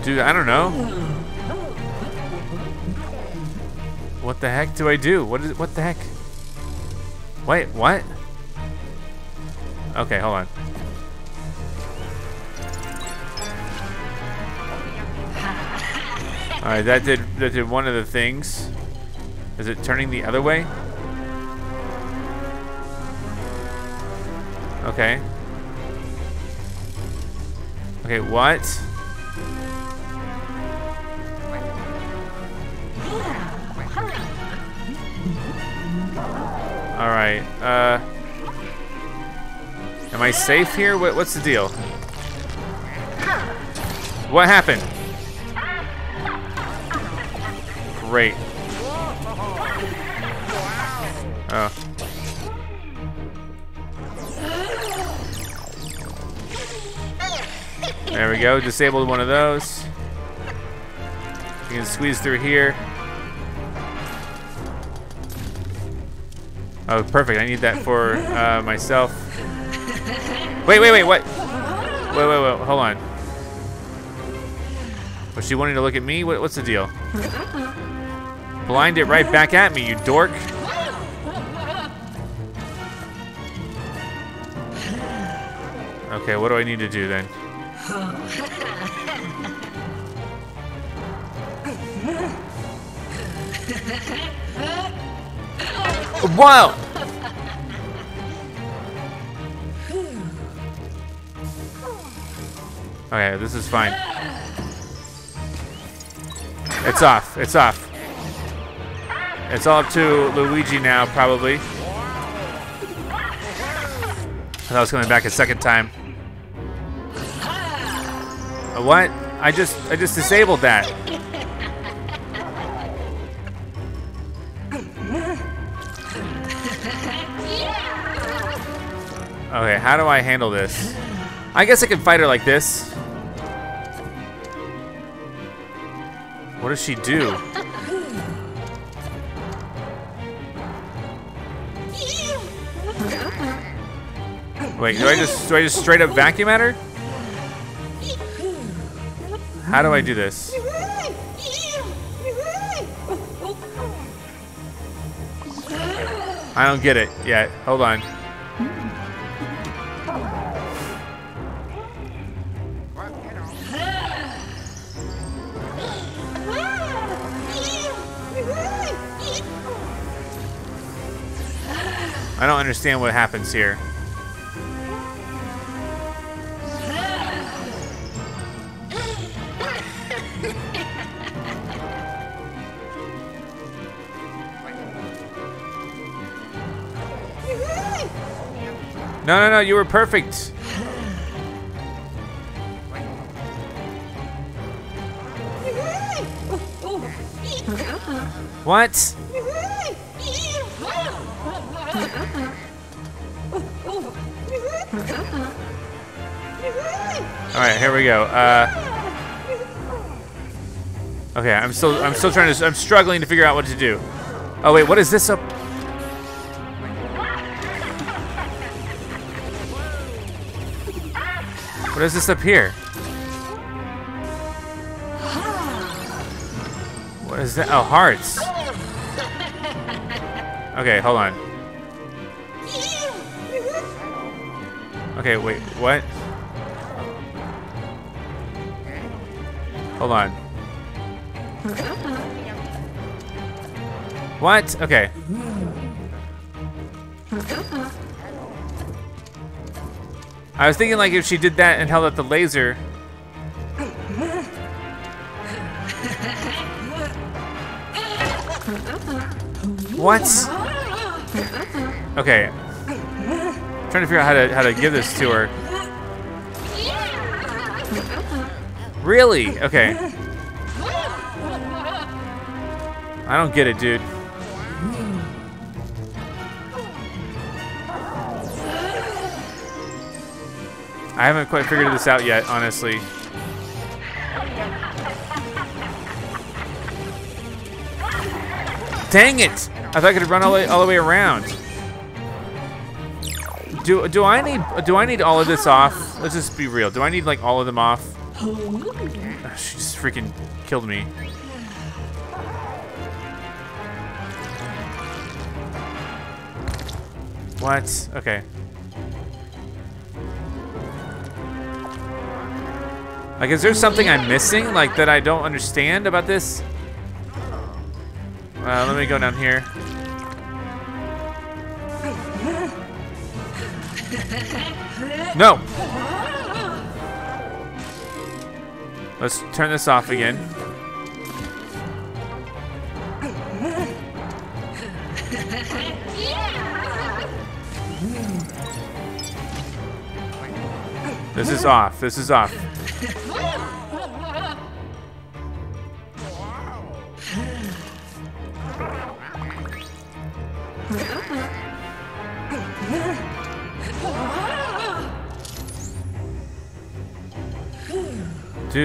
Dude, I don't know. What the heck do I do? What is what the heck? Wait, what? Okay, hold on. Alright, that did that did one of the things. Is it turning the other way? Okay. Okay, what? Alright, uh... Am I safe here? What, what's the deal? What happened? Great. Oh. There we go, disabled one of those. You can squeeze through here. Oh, perfect. I need that for uh, myself. Wait, wait, wait. What? Wait, wait, wait. Hold on. Was she wanting to look at me? What, what's the deal? Blind it right back at me, you dork. Okay, what do I need to do then? Wow! Okay, this is fine. It's off. It's off. It's all up to Luigi now, probably. I was coming back a second time. Uh, What? I just I just disabled that. Okay, how do I handle this? I guess I can fight her like this. What does she do? Wait, do I just do I just straight up vacuum at her? How do I do this? I don't get it yet. Hold on. Understand what happens here. No, no, no, you were perfect. What? Right, here we go. Uh, okay, I'm still, I'm still trying to, I'm struggling to figure out what to do. Oh wait, what is this up? What is this up here? What is that? Oh, hearts. Okay, hold on. Okay, wait, what? Hold on. What? Okay. I was thinking like if she did that and held up the laser. What? Okay. trying to figure out how to how to give this to her. Really? Okay. I don't get it, dude. I haven't quite figured this out yet, honestly. Dang it! I thought I could run all the way, all the way around. Do do I need do I need all of this off? Let's just be real. Do I need like all of them off? Ugh, She just freaking killed me. What? Okay. Like, is there something I'm missing, like, that I don't understand about this? Uh, let me go down here. No! Let's turn this off again. This is off. This is off.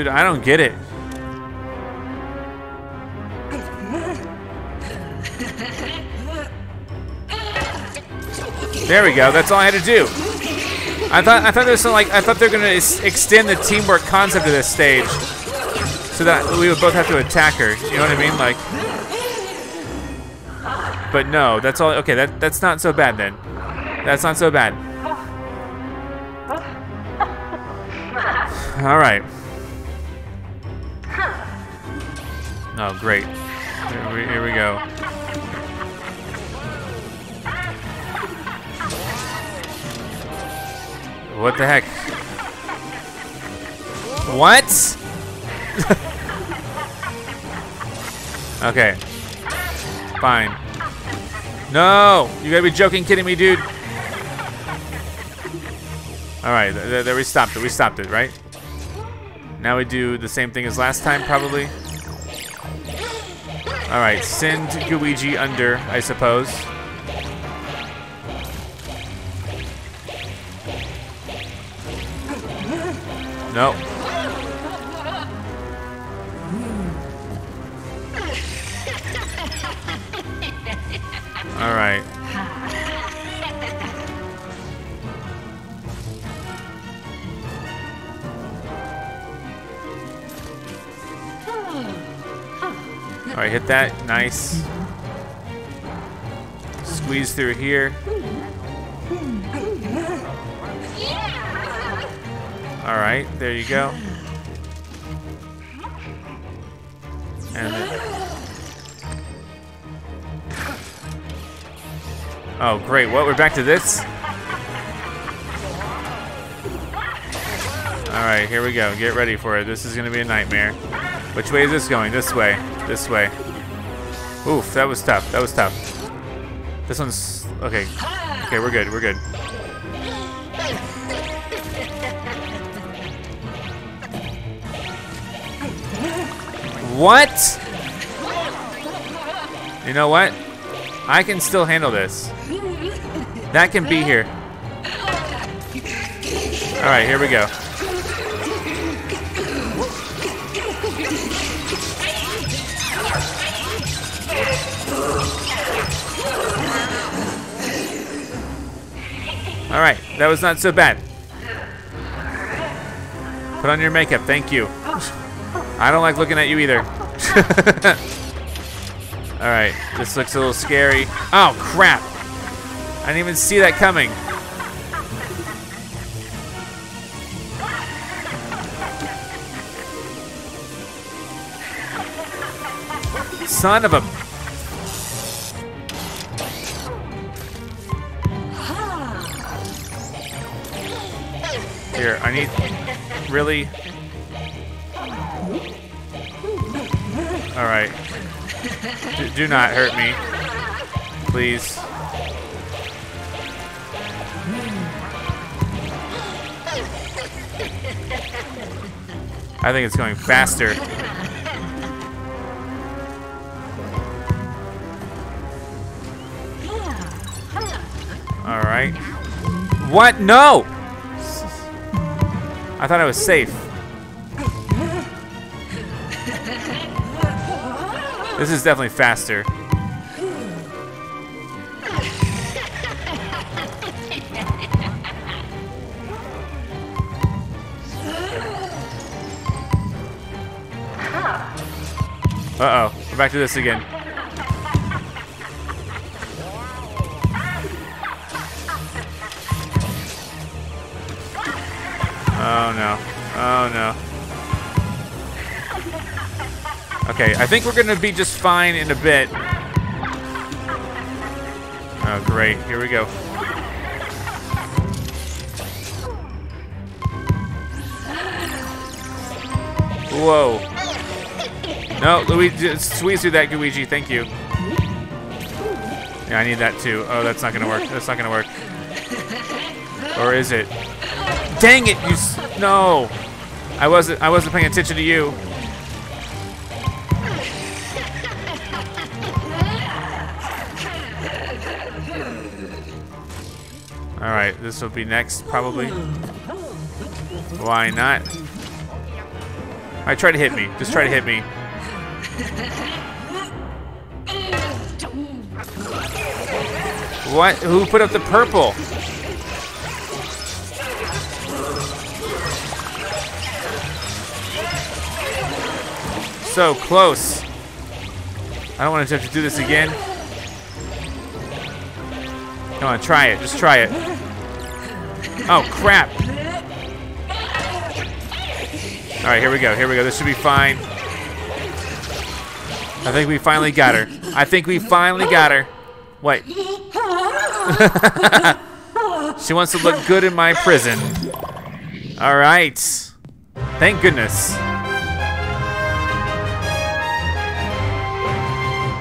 Dude, I don't get it. There we go. That's all I had to do. I thought I thought there's like I thought they're gonna extend the teamwork concept of this stage, so that we would both have to attack her. You know what I mean? Like, but no, that's all. Okay, that that's not so bad then. That's not so bad. All right. Oh, great. Here we, here we go. What the heck? What? okay. Fine. No! You gotta be joking, kidding me, dude. Alright, th th there we stopped it. We stopped it, right? Now we do the same thing as last time, probably. Alright, send Luigi under, I suppose. No. Nice. Squeeze through here. All right, there you go. Oh, great! What? We're back to this. All right, here we go. Get ready for it. This is gonna be a nightmare. Which way is this going? This way. This way. Oof, that was tough. That was tough. This one's okay. Okay, we're good. We're good. What? You know what? I can still handle this. That can be here. All right, here we go. All right, that was not so bad. Put on your makeup, thank you. I don't like looking at you either. All right, this looks a little scary. Oh, crap. I didn't even see that coming. Son of a... Here, I need... Really? All right. Do, do not hurt me. Please. I think it's going faster. All right. What? No! I thought I was safe. This is definitely faster. Uh-oh, we're back to this again. Okay, I think we're gonna be just fine in a bit. Oh, great. Here we go. Whoa. No, Luigi, squeeze through that, Luigi. Thank you. Yeah, I need that too. Oh, that's not gonna work. That's not gonna work. Or is it? Dang it, you no. I wasn't I wasn't paying attention to you. This will be next probably. Why not? Right, try to hit me. Just try to hit me. What? Who put up the purple? So close. I don't want to have to do this again. Come on, try it. Just try it. Oh, crap. All right, here we go. Here we go. This should be fine. I think we finally got her. I think we finally got her. Wait. she wants to look good in my prison. All right. Thank goodness.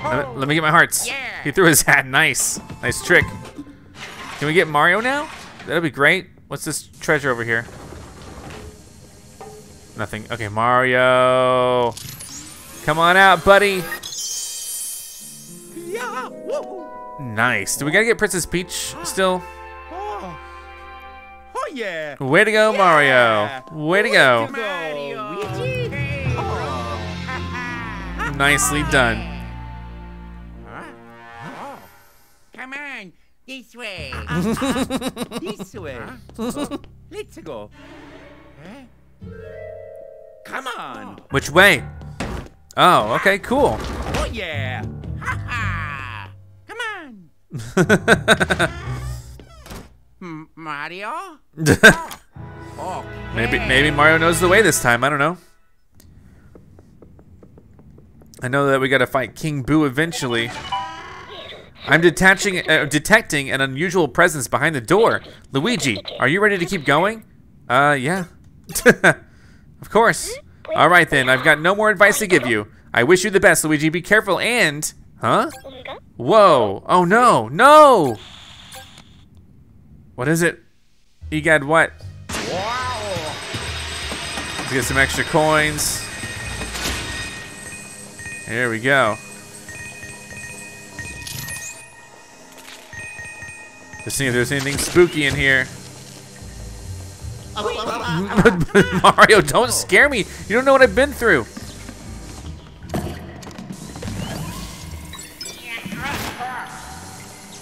Let me, let me get my hearts. Yeah. He threw his hat. Nice. Nice trick. Can we get Mario now? That'll be great. What's this treasure over here? Nothing. Okay, Mario. Come on out, buddy. Yeah. Nice. Do we gotta get Princess Peach still? Oh. Oh yeah. Way to go, Mario. Way to go. Mario. Nicely done. This way. This way. Oh, let's go. Huh? Come on. Which way? Oh, okay, cool. Oh yeah. Ha ha. Come on. Mario? Oh. maybe maybe Mario knows the way this time. I don't know. I know that we gotta fight King Boo eventually. I'm detaching, uh, detecting an unusual presence behind the door. Luigi, are you ready to keep going? Uh, yeah. of course. All right then, I've got no more advice to give you. I wish you the best, Luigi. Be careful and, huh? Whoa! Oh no! No! What is it? Egad, what? Wow. Let's get some extra coins. Here we go. Let's see if there's anything spooky in here. Mario, don't scare me. You don't know what I've been through.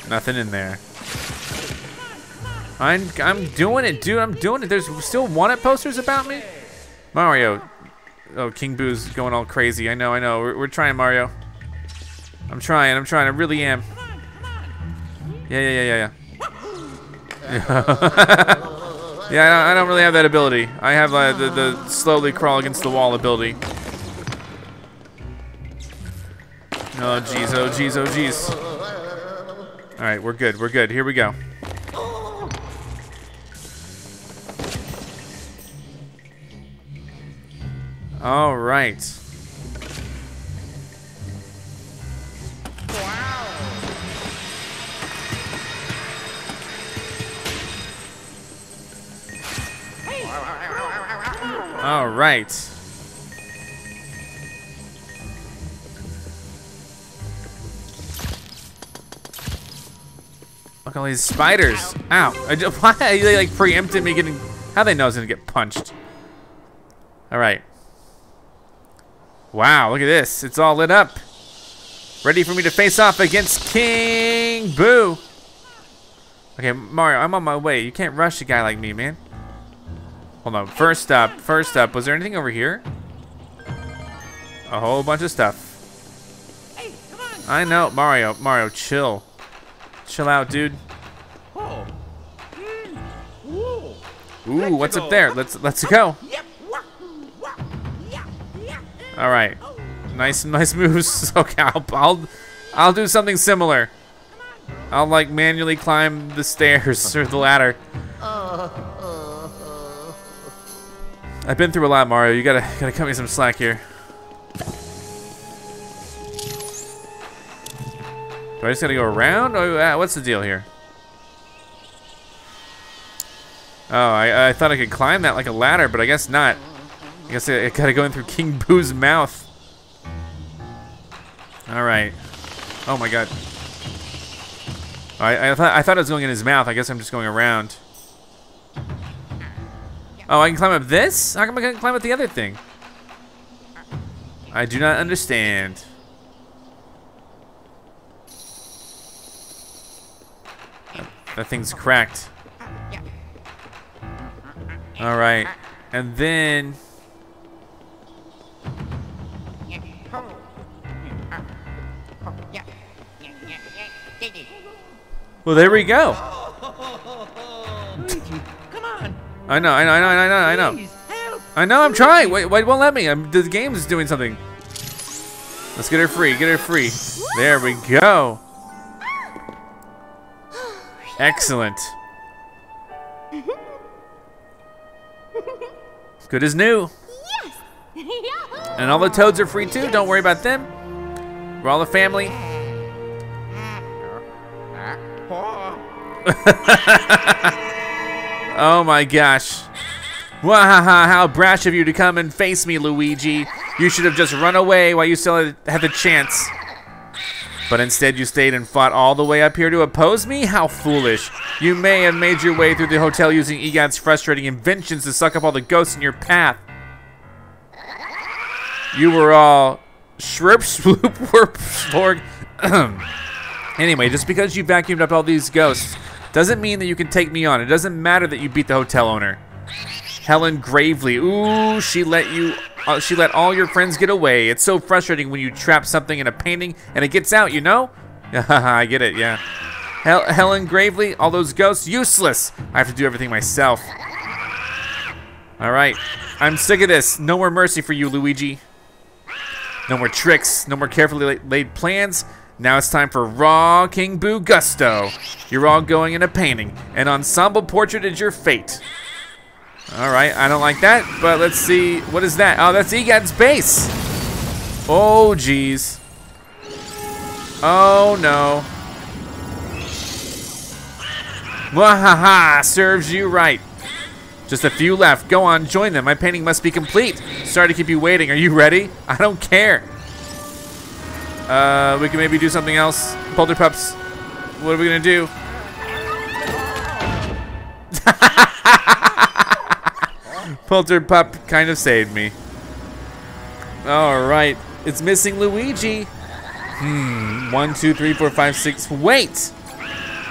Nothing in there. I'm I'm doing it, dude. I'm doing it. There's still wanted posters about me. Mario. Oh, King Boo's going all crazy. I know, I know. We're, we're trying, Mario. I'm trying. I'm trying. I really am. Yeah, yeah, yeah, yeah, yeah. I don't, really have that ability. I have uh, the the slowly crawl against the wall ability. Oh jeez, oh jeez, oh jeez. All right, we're good. We're good. Here we go. All All right. Look at all these spiders. Ow. Why they like preempted me getting... How they know I was going to get punched? All right. Wow, look at this. It's all lit up. Ready for me to face off against King Boo. Okay, Mario, I'm on my way. You can't rush a guy like me, man. Hold on. First up, first up, was there anything over here? A whole bunch of stuff. Hey. I know, Mario, Mario, chill. Chill out, dude. Oh. Ooh. What's up there? Let's let's go. All right. Nice, nice moves. Okay, I'll, I'll, I'll do something similar. I'll like manually climb the stairs or the ladder. Oh. I've been through a lot, Mario. You gotta, gotta cut me some slack here. Do I just gotta go around? Or uh, what's the deal here? Oh, I, I thought I could climb that like a ladder, but I guess not. I guess I, I gotta go in through King Boo's mouth. All right. Oh my god. I, I thought I thought was going in his mouth. I guess I'm just going around. Oh, I can climb up this? How come I can't climb up the other thing? I do not understand. That, that thing's cracked. All right, and then well, there we go. Luigi, come on. I know, I know, I know, I know, I know. I know, I'm trying. Wait, wait, won't let me. I'm, the game is doing something. Let's get her free. Get her free. There we go. Excellent. Good as new. And all the toads are free too. Don't worry about them. We're all a family. Oh, my gosh. Wahaha, how brash of you to come and face me, Luigi. You should have just run away while you still had- the chance. But instead you stayed and fought all the way up here to oppose me? How foolish. You may have made your way through the hotel using EGOT's frustrating inventions to suck up all the ghosts in your path. You were all shrimp, swoop, warp. Anyway, just because you vacuumed up all these ghosts doesn't mean that you can take me on. It doesn't matter that you beat the hotel owner. Hellen Gravely. Ooh, she let you uh, she let all your friends get away. It's so frustrating when you trap something in a painting and it gets out, you know? I get it, yeah. Hel Hellen Gravely, all those ghosts, useless. I have to do everything myself. All right, I'm sick of this. No more mercy for you, Luigi. No more tricks, no more carefully la- laid plans. Now it's time for Raw King Boo Gusto. You're all going in a painting. An ensemble portrait is your fate. All right, I don't like that, but let's see. What is that? Oh, that's EGAD's base. Oh, jeez. Oh, no. Wahaha, serves you right. Just a few left. Go on, join them. My painting must be complete. Sorry to keep you waiting. Are you ready? I don't care. Uh, we can maybe do something else. Polterpups, what are we gonna do? Polterpup kind of saved me. All right, it's missing Luigi. Hmm, one, two, three, four, five, six. Wait,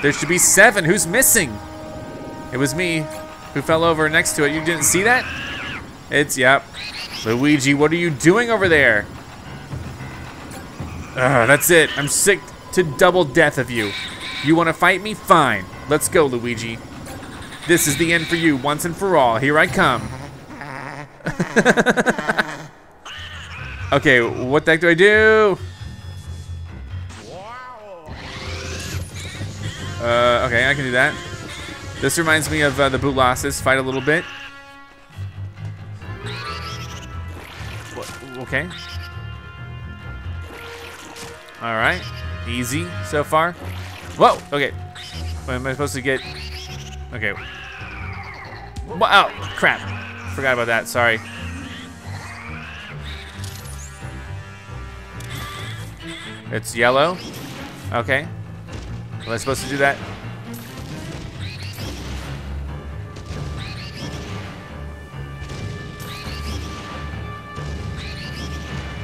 there should be seven. Who's missing? It was me who fell over next to it. You didn't see that? It's, yep. Luigi, what are you doing over there? Ugh, that's it. I'm sick to double death of you. You want to fight me? Fine. Let's go, Luigi. This is the end for you, once and for all. Here I come. okay, what the heck do I do? Uh, okay, I can do that. This reminds me of uh, the Boolossus fight a little bit. What, okay. All right, easy so far. Whoa, okay. What am I supposed to get? Okay. Wow, oh, crap. Forgot about that, sorry. It's yellow. Okay. Am I supposed to do that?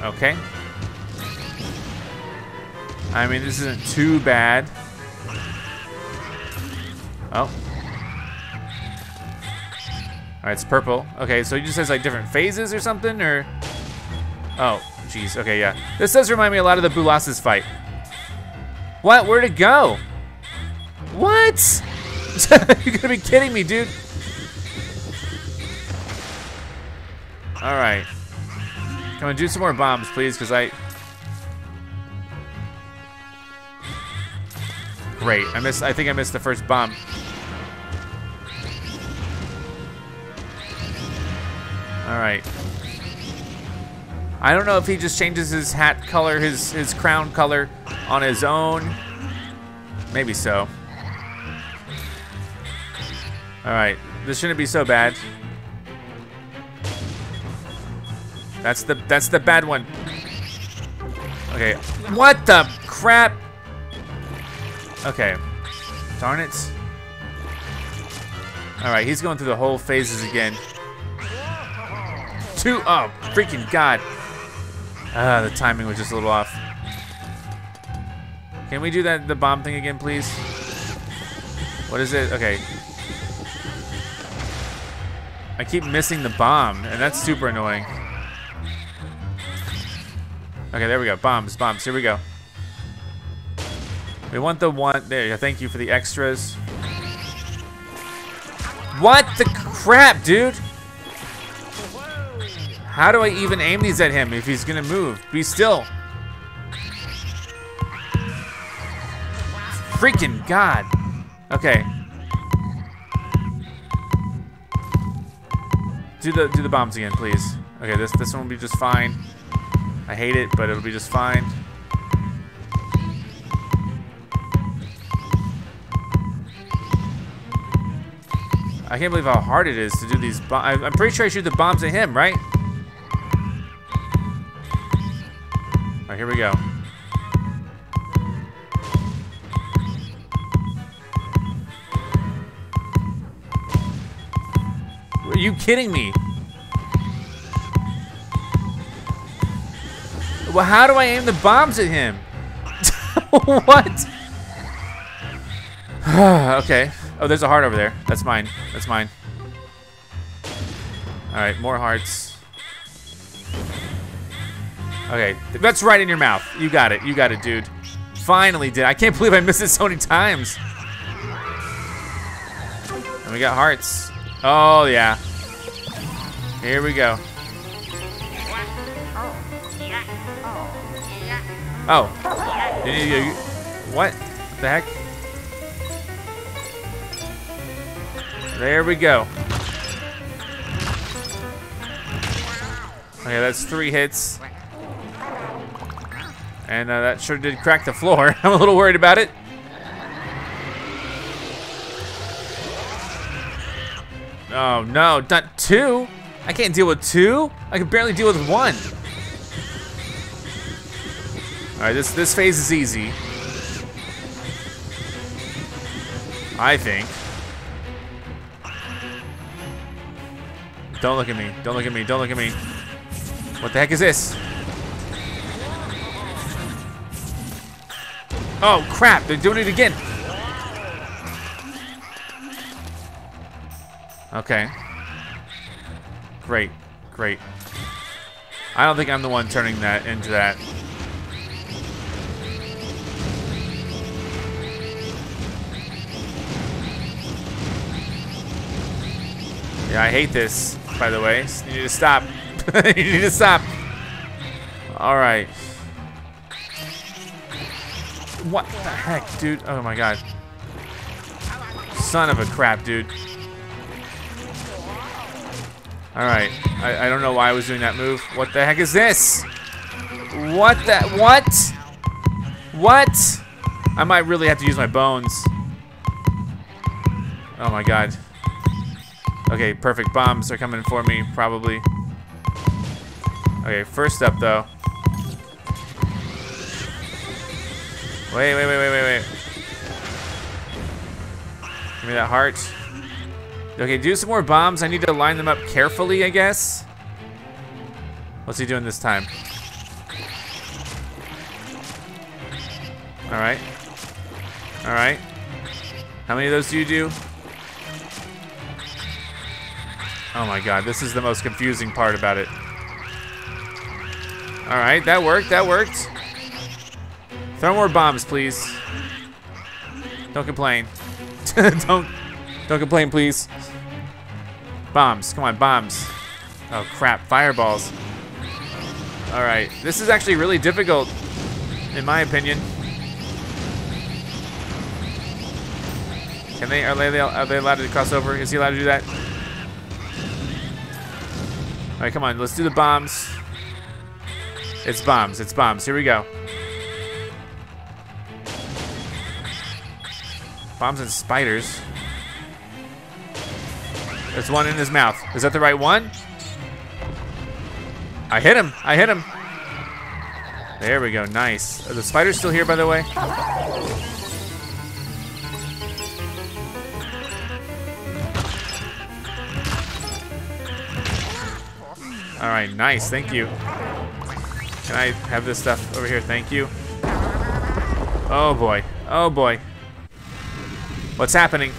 Okay. I mean, this isn't too bad. Oh. All right, it's purple. Okay, so it just has like different phases or something, or? Oh, jeez. Okay, yeah. This does remind me a lot of the Boolossus fight. What? Where'd it go? What? You're gonna be kidding me, dude. All right. Come on, do some more bombs, please, because I. Great. I missed. I think I missed the first bomb. All right. I don't know if he just changes his hat color, his his crown color on his own. Maybe so. All right. This shouldn't be so bad. That's the that's the bad one. Okay. What the crap? Okay. Darn it. Alright, he's going through the whole phases again. Two oh freaking god. Ah, the timing was just a little off. Can we do that the bomb thing again, please? What is it? Okay. I keep missing the bomb, and that's super annoying. Okay, there we go. Bombs, bombs. Here we go. We want the one. There you go. Thank you for the extras. What the crap, dude? How do I even aim these at him if he's gonna move? Be still. Freaking God. Okay. Do the do the bombs again, please. Okay, this this one will be just fine. I hate it, but it'll be just fine. I can't believe how hard it is to do these. I'm pretty sure I shoot the bombs at him, right? All right, here we go. Are you kidding me? Well, how do I aim the bombs at him? what? okay. Oh, there's a heart over there. That's mine. That's mine. All right, more hearts. Okay, that's right in your mouth. You got it. You got it, dude. Finally did. I can't believe I missed it so many times. And we got hearts. Oh, yeah. Here we go. Oh. What the heck? There we go. Okay, that's three hits. And uh, that sure did crack the floor. I'm a little worried about it. Oh no, not two? I can't deal with two? I can barely deal with one. All right, this this phase is easy. I think. Don't look at me. Don't look at me. Don't look at me. What the heck is this? Oh, crap. They're doing it again. Okay. Great. Great. I don't think I'm the one turning that into that. Yeah, I hate this, by the way. You need to stop. you need to stop. All right. What the heck, dude? Oh my god. Son of a crap, dude. All right. I, I don't know why I was doing that move. What the heck is this? What the? What? What? I might really have to use my bones. Oh my god. Okay, perfect. Bombs are coming for me, probably. Okay, first up, though. Wait, wait, wait, wait, wait, wait. Give me that heart. Okay, do some more bombs. I need to line them up carefully, I guess. What's he doing this time? All right. All right. How many of those do you do? Oh my god, this is the most confusing part about it. All right, that worked, that worked. Throw more bombs, please. Don't complain. don't, don't complain, please. Bombs, come on, bombs. Oh crap, fireballs. All right, this is actually really difficult, in my opinion. Can they, are they, are they allowed to cross over? Is he allowed to do that? All right, come on, let's do the bombs. It's bombs, it's bombs. Here we go. Bombs and spiders. There's one in his mouth. Is that the right one? I hit him. I hit him. There we go. Nice. Are the spiders still here, by the way? All right. Nice. Thank you. Can I have this stuff over here? Thank you. Oh boy. Oh boy. What's happening?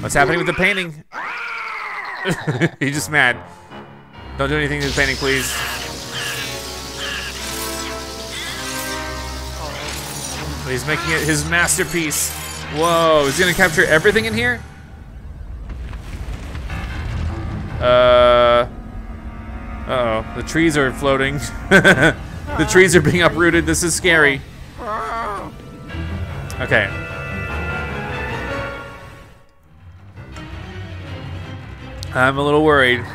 What's happening with the painting? He's just mad. Don't do anything to the painting, please. He's making it his masterpiece. Whoa, is he gonna capture everything in here? Uh, the trees are floating. the trees are being uprooted. This is scary. Okay. I'm a little worried.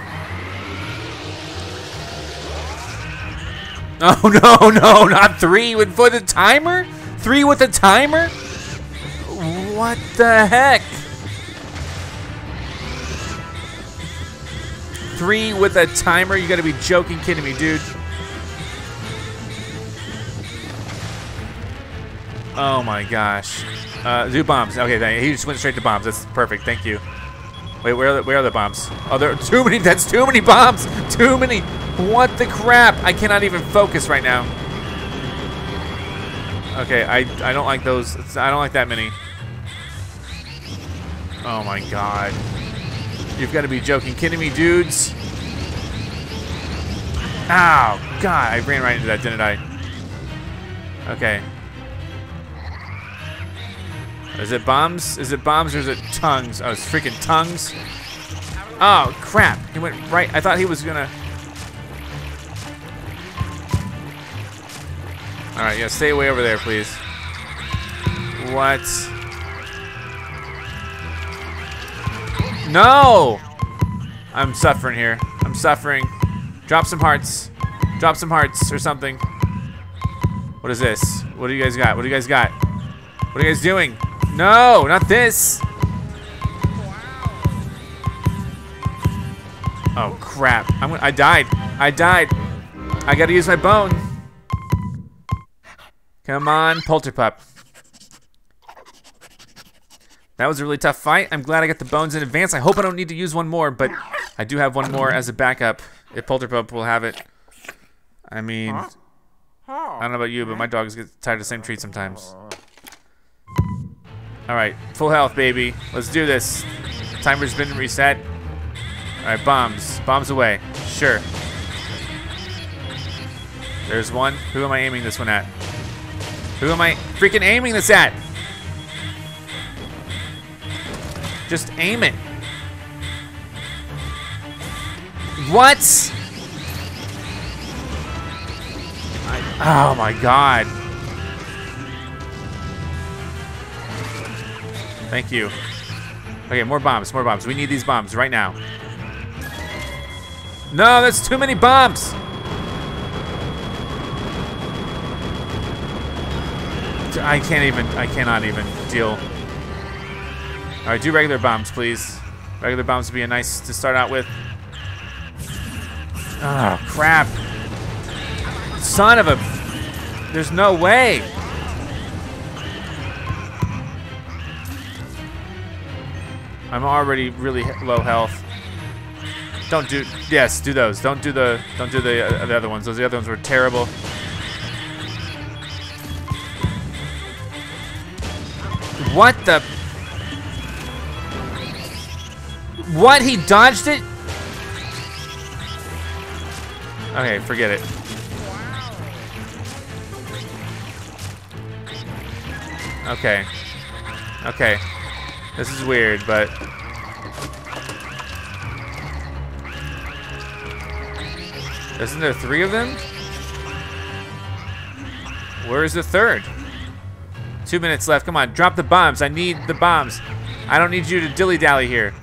Oh no, no, not three with for the timer? Three with the timer? What the heck? Three with a timer? You gotta be joking, kidding me, dude. Oh my gosh. Uh, do bombs. Okay, he just went straight to bombs. That's perfect. Thank you. Wait, where are the, where are the bombs? Oh, there are too many. That's too many bombs. Too many. What the crap? I cannot even focus right now. Okay, I I don't like those. I don't like that many. Oh my god. You've got to be joking, kidding me, dudes. Ow, God, I ran right into that, didn't I? Okay. Is it bombs? Is it bombs or is it tongues? Oh, it's freaking tongues. Oh, crap. He went right. I thought he was gonna. All right, yeah, stay away over there, please. What? No! I'm suffering here. I'm suffering. Drop some hearts. Drop some hearts or something. What is this? What do you guys got? What do you guys got? What are you guys doing? No, not this. Oh crap! I'm I died. I died. I gotta use my bone. Come on, Polterpup. That was a really tough fight. I'm glad I got the bones in advance. I hope I don't need to use one more, but I do have one more as a backup if Polterpup will have it. I mean, I don't know about you, but my dogs get tired of the same treat sometimes. All right, full health, baby. Let's do this. Timer's been reset. All right, bombs. Bombs away. Sure. There's one. Who am I aiming this one at? Who am I freaking aiming this at? Just aim it. What? I, oh my god. Thank you. Okay, more bombs, more bombs. We need these bombs right now. No, that's too many bombs. I can't even, I cannot even deal. All right, do regular bombs, please. Regular bombs would be a nice to start out with. Oh, crap. Son of a, there's no way. I'm already really low health. Don't do, yes, do those. Don't do the, don't do the, uh, the other ones. Those the other ones were terrible. What the? What? He dodged it? Okay, forget it. Okay. Okay. This is weird, but... Isn't there three of them? Where is the third? Two minutes left. Come on, drop the bombs. I need the bombs. I don't need you to dilly-dally here.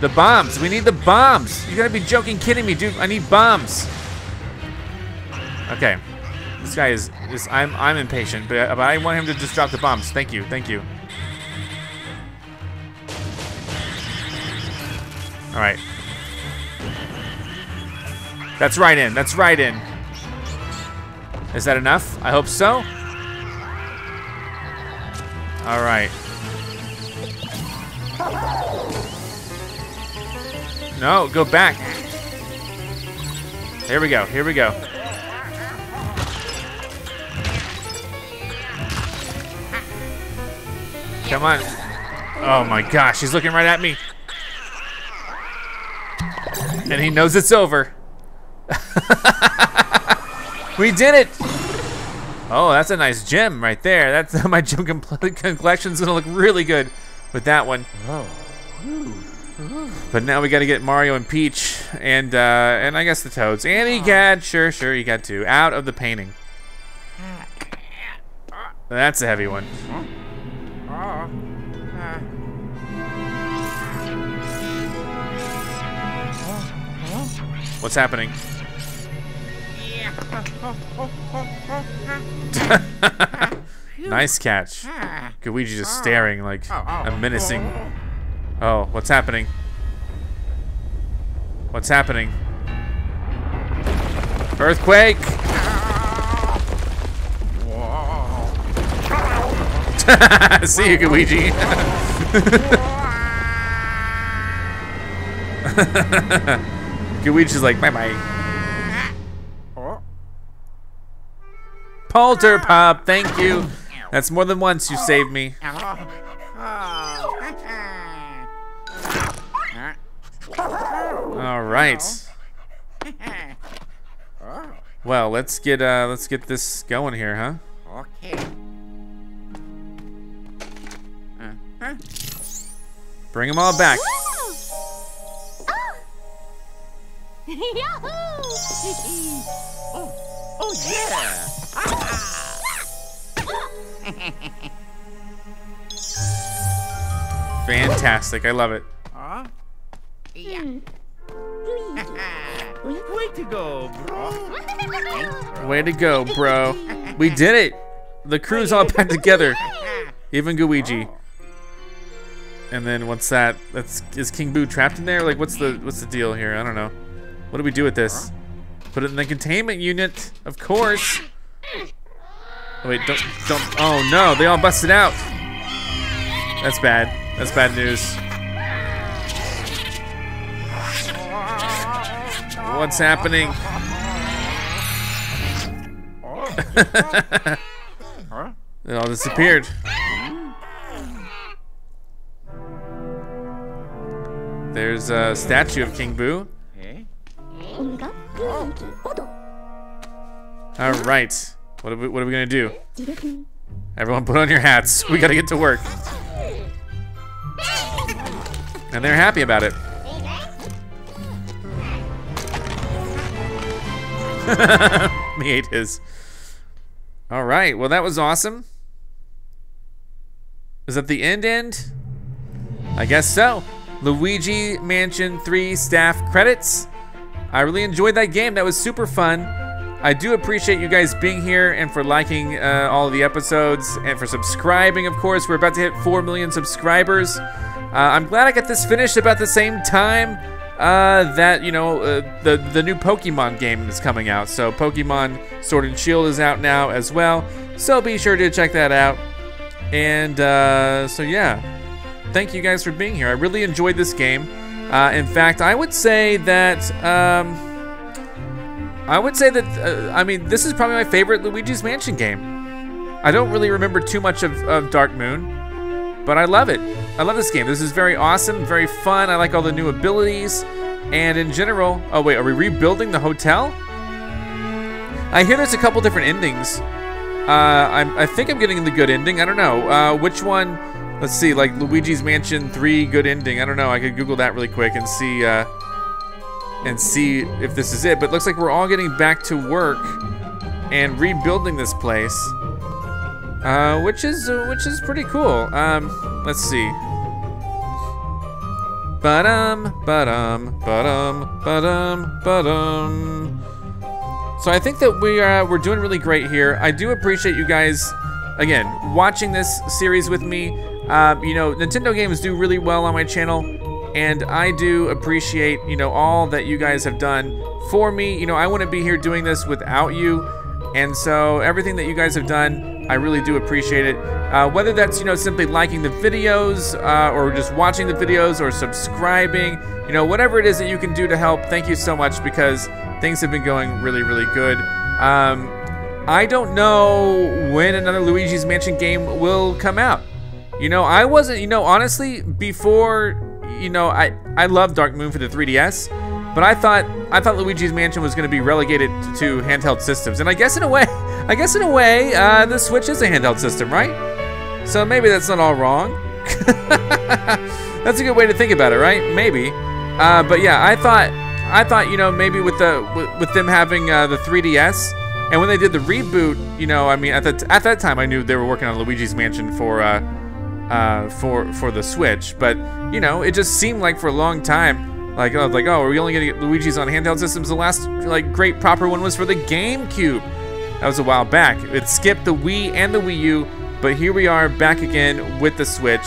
The bombs. We need the bombs. You gotta be joking, kidding me, dude. I need bombs. Okay. This guy is, is I'm, I'm impatient, but, but I want him to just drop the bombs. Thank you, thank you. All right. That's right in. That's right in. Is that enough? I hope so. All right. No, go back. Here we go. Here we go. Come on. Oh my gosh, he's looking right at me. And he knows it's over. we did it! Oh, that's a nice gem right there. That's my gem collection's gonna look really good with that one. Oh, But now we gotta get Mario and Peach and uh, and I guess the Toads. And he got, sure, sure, you got two. Out of the painting. That's a heavy one. What's happening? Nice catch. Luigi just staring like a menacing. Oh, what's happening? What's happening? Earthquake! See you, Luigi. Luigi's like, bye bye. Oh. Polterpup, thank you. That's more than once you saved me. All right. Well, let's get uh let's get this going here, huh? Okay. Uh-huh. Bring them all back. Yahoo! Oh, oh yeah. Fantastic. I love it. Oh. Yeah. Way to go, bro. Way to go, bro. We did it. The crew's all back together. Even Luigi. And then what's that? That's is King Boo trapped in there? Like what's the what's the deal here? I don't know. What do we do with this? Put it in the containment unit, of course. Oh, wait, don't don't oh no, they all busted out. That's bad. That's bad news. what's happening. it all disappeared. There's a statue of King Boo. All right. What are we, what are we gonna do? Everyone, put on your hats. We gotta get to work. And they're happy about it. he ate his. All right. Well, that was awesome. Is that the end end? I guess so. Luigi Mansion 3 staff credits. I really enjoyed that game. That was super fun. I do appreciate you guys being here and for liking uh, all the episodes and for subscribing, of course. We're about to hit 4 million subscribers. Uh, I'm glad I got this finished about the same time uh, that, you know, uh, the, the new Pokemon game is coming out. So, Pokemon Sword and Shield is out now as well. So, be sure to check that out. And uh, so, yeah. Thank you guys for being here. I really enjoyed this game. Uh, in fact, I would say that. Um, I would say that, uh, I mean, this is probably my favorite Luigi's Mansion game. I don't really remember too much of, of Dark Moon, but I love it. I love this game. This is very awesome, very fun. I like all the new abilities. And in general, oh wait, are we rebuilding the hotel? I hear there's a couple different endings. Uh, I'm, I think I'm getting the good ending. I don't know. Uh, which one? Let's see, like Luigi's Mansion 3 good ending. I don't know. I could Google that really quick and see. Uh, and see if this is it. But it looks like we're all getting back to work and rebuilding this place, uh, which is which is pretty cool. Um, let's see. Ba-dum, ba-dum, ba-dum, ba-dum, ba-dum. So I think that we are we're doing really great here. I do appreciate you guys again watching this series with me. Um, you know, Nintendo games do really well on my channel And I do appreciate, you know, all that you guys have done for me. You know, I wouldn't be here doing this without you. And so everything that you guys have done, I really do appreciate it. Uh, whether that's, you know, simply liking the videos uh, or just watching the videos or subscribing, you know, whatever it is that you can do to help, thank you so much because things have been going really, really good. Um, I don't know when another Luigi's Mansion game will come out. You know, I wasn't, you know, honestly, before, you know, I, I love Dark Moon for the 3DS, but I thought I thought Luigi's Mansion was going to be relegated to, to, handheld systems, and I guess in a way, I guess in a way, uh, the Switch is a handheld system, right? So maybe that's not all wrong. that's a good way to think about it, right? Maybe. Uh, but yeah, I thought I thought you know maybe with the with, with them having uh, the 3DS, and when they did the reboot, you know, I mean at that at that time I knew they were working on Luigi's Mansion for uh, uh, for for the Switch, but you know it just seemed like for a long time like, oh, like, oh, are we only gonna get Luigi's on handheld systems? The last, like, great proper one was for the GameCube. That was a while back. It skipped the Wii and the Wii U, but here we are back again with the Switch,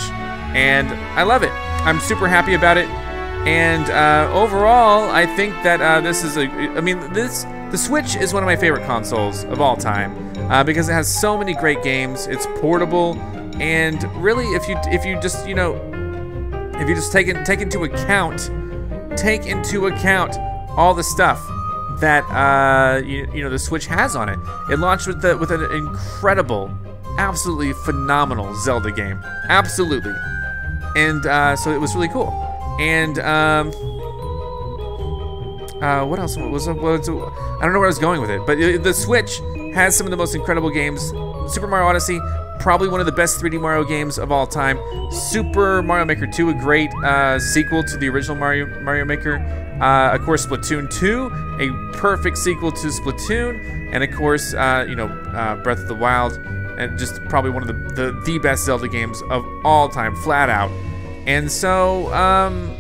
and I love it. I'm super happy about it. And uh, overall, I think that uh, this is a, I mean, this, the Switch is one of my favorite consoles of all time uh, because it has so many great games. It's portable, and really, if you, if you just, you know, if you just take, it, take into account take into account all the stuff that uh, you, you, know the Switch has on it. It launched with the, with an incredible, absolutely phenomenal Zelda game, absolutely, and uh, so it was really cool. And um, uh, what else was, was, I don't know where I was going with it, but the Switch has some of the most incredible games. Super Mario Odyssey, probably one of the best 3D Mario games of all time. Super Mario Maker 2, a great uh, sequel to the original Mario Mario Maker. Uh, of course, Splatoon 2, a perfect sequel to Splatoon, and of course, uh, you know, uh, Breath of the Wild, and just probably one of the, the, the best Zelda games of all time, flat out. And so, um,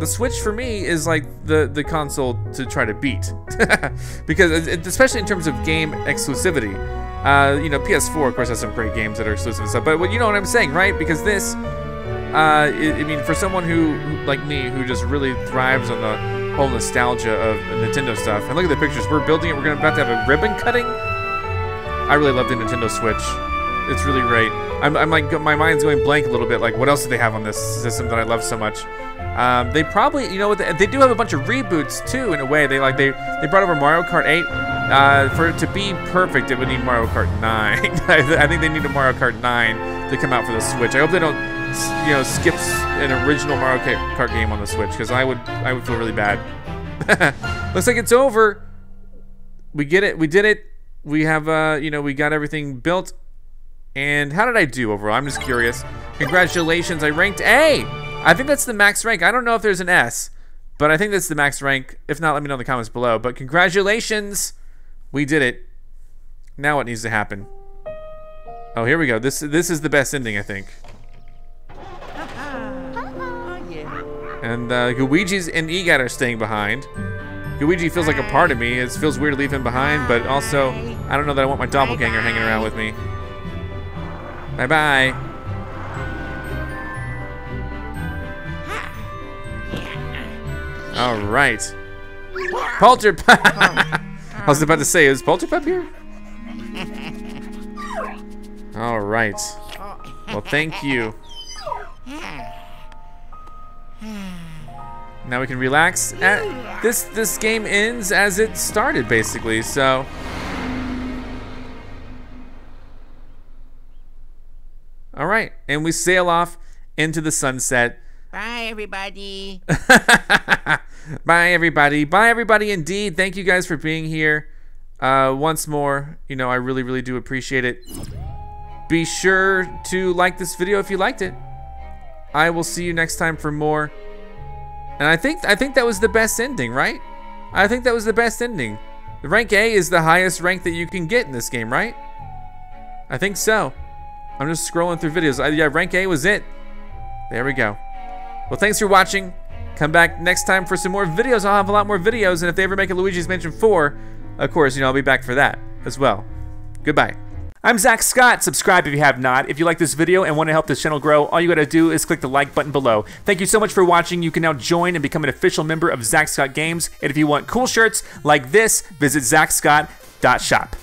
the Switch for me is like the the console to try to beat, because especially in terms of game exclusivity. Uh, you know, PS4 of course has some great games that are exclusive and stuff, but well, you know what I'm saying, right? Because this, uh, it, I mean, for someone who, who, like me, who just really thrives on the whole nostalgia of Nintendo stuff, and look at the pictures, we're building it, we're gonna about to have a ribbon cutting. I really love the Nintendo Switch. It's really great. I'm, I'm like, my mind's going blank a little bit. Like, what else do they have on this system that I love so much? Um, they probably, you know they, they do have a bunch of reboots too, in a way. They like they they brought over Mario Kart 8. Uh, for it to be perfect, it would need Mario Kart 9. I think they need a Mario Kart 9 to come out for the Switch. I hope they don't, you know, skips an original Mario Kart game on the Switch because I would I would feel really bad. Looks like it's over. We get it. We did it. We have, uh, you know, we got everything built. And how did I do overall? I'm just curious. Congratulations, I ranked A. I think that's the max rank. I don't know if there's an S, but I think that's the max rank. If not, let me know in the comments below. But congratulations, we did it. Now what needs to happen? Oh, here we go. This this is the best ending, I think. And uh, Gooigi's and EGAT are staying behind. Luigi feels like a part of me. It feels weird to leave him behind, but also, I don't know that I want my doppelganger hanging around with me. Bye-bye. All right. Polterpup. I was about to say, is Polterpup here? All right. Well, thank you. Now we can relax. Uh, this this game ends as it started, basically. So. All right, and we sail off into the sunset. Bye, everybody. Bye, everybody. Bye, everybody, indeed. Thank you guys for being here. Uh, once more, you know, I really, really do appreciate it. Be sure to like this video if you liked it. I will see you next time for more. And I think I think that was the best ending, right? I think that was the best ending. The rank A is the highest rank that you can get in this game, right? I think so. I'm just scrolling through videos. I, yeah, rank A was it. There we go. Well, thanks for watching. Come back next time for some more videos. I'll have a lot more videos, and if they ever make a Luigi's Mansion 4, of course, you know, I'll be back for that as well. Goodbye. I'm Zack Scott. Subscribe if you have not. If you like this video and want to help this channel grow, all you gotta do is click the like button below. Thank you so much for watching. You can now join and become an official member of Zack Scott Games. And if you want cool shirts like this, visit zackscott.shop.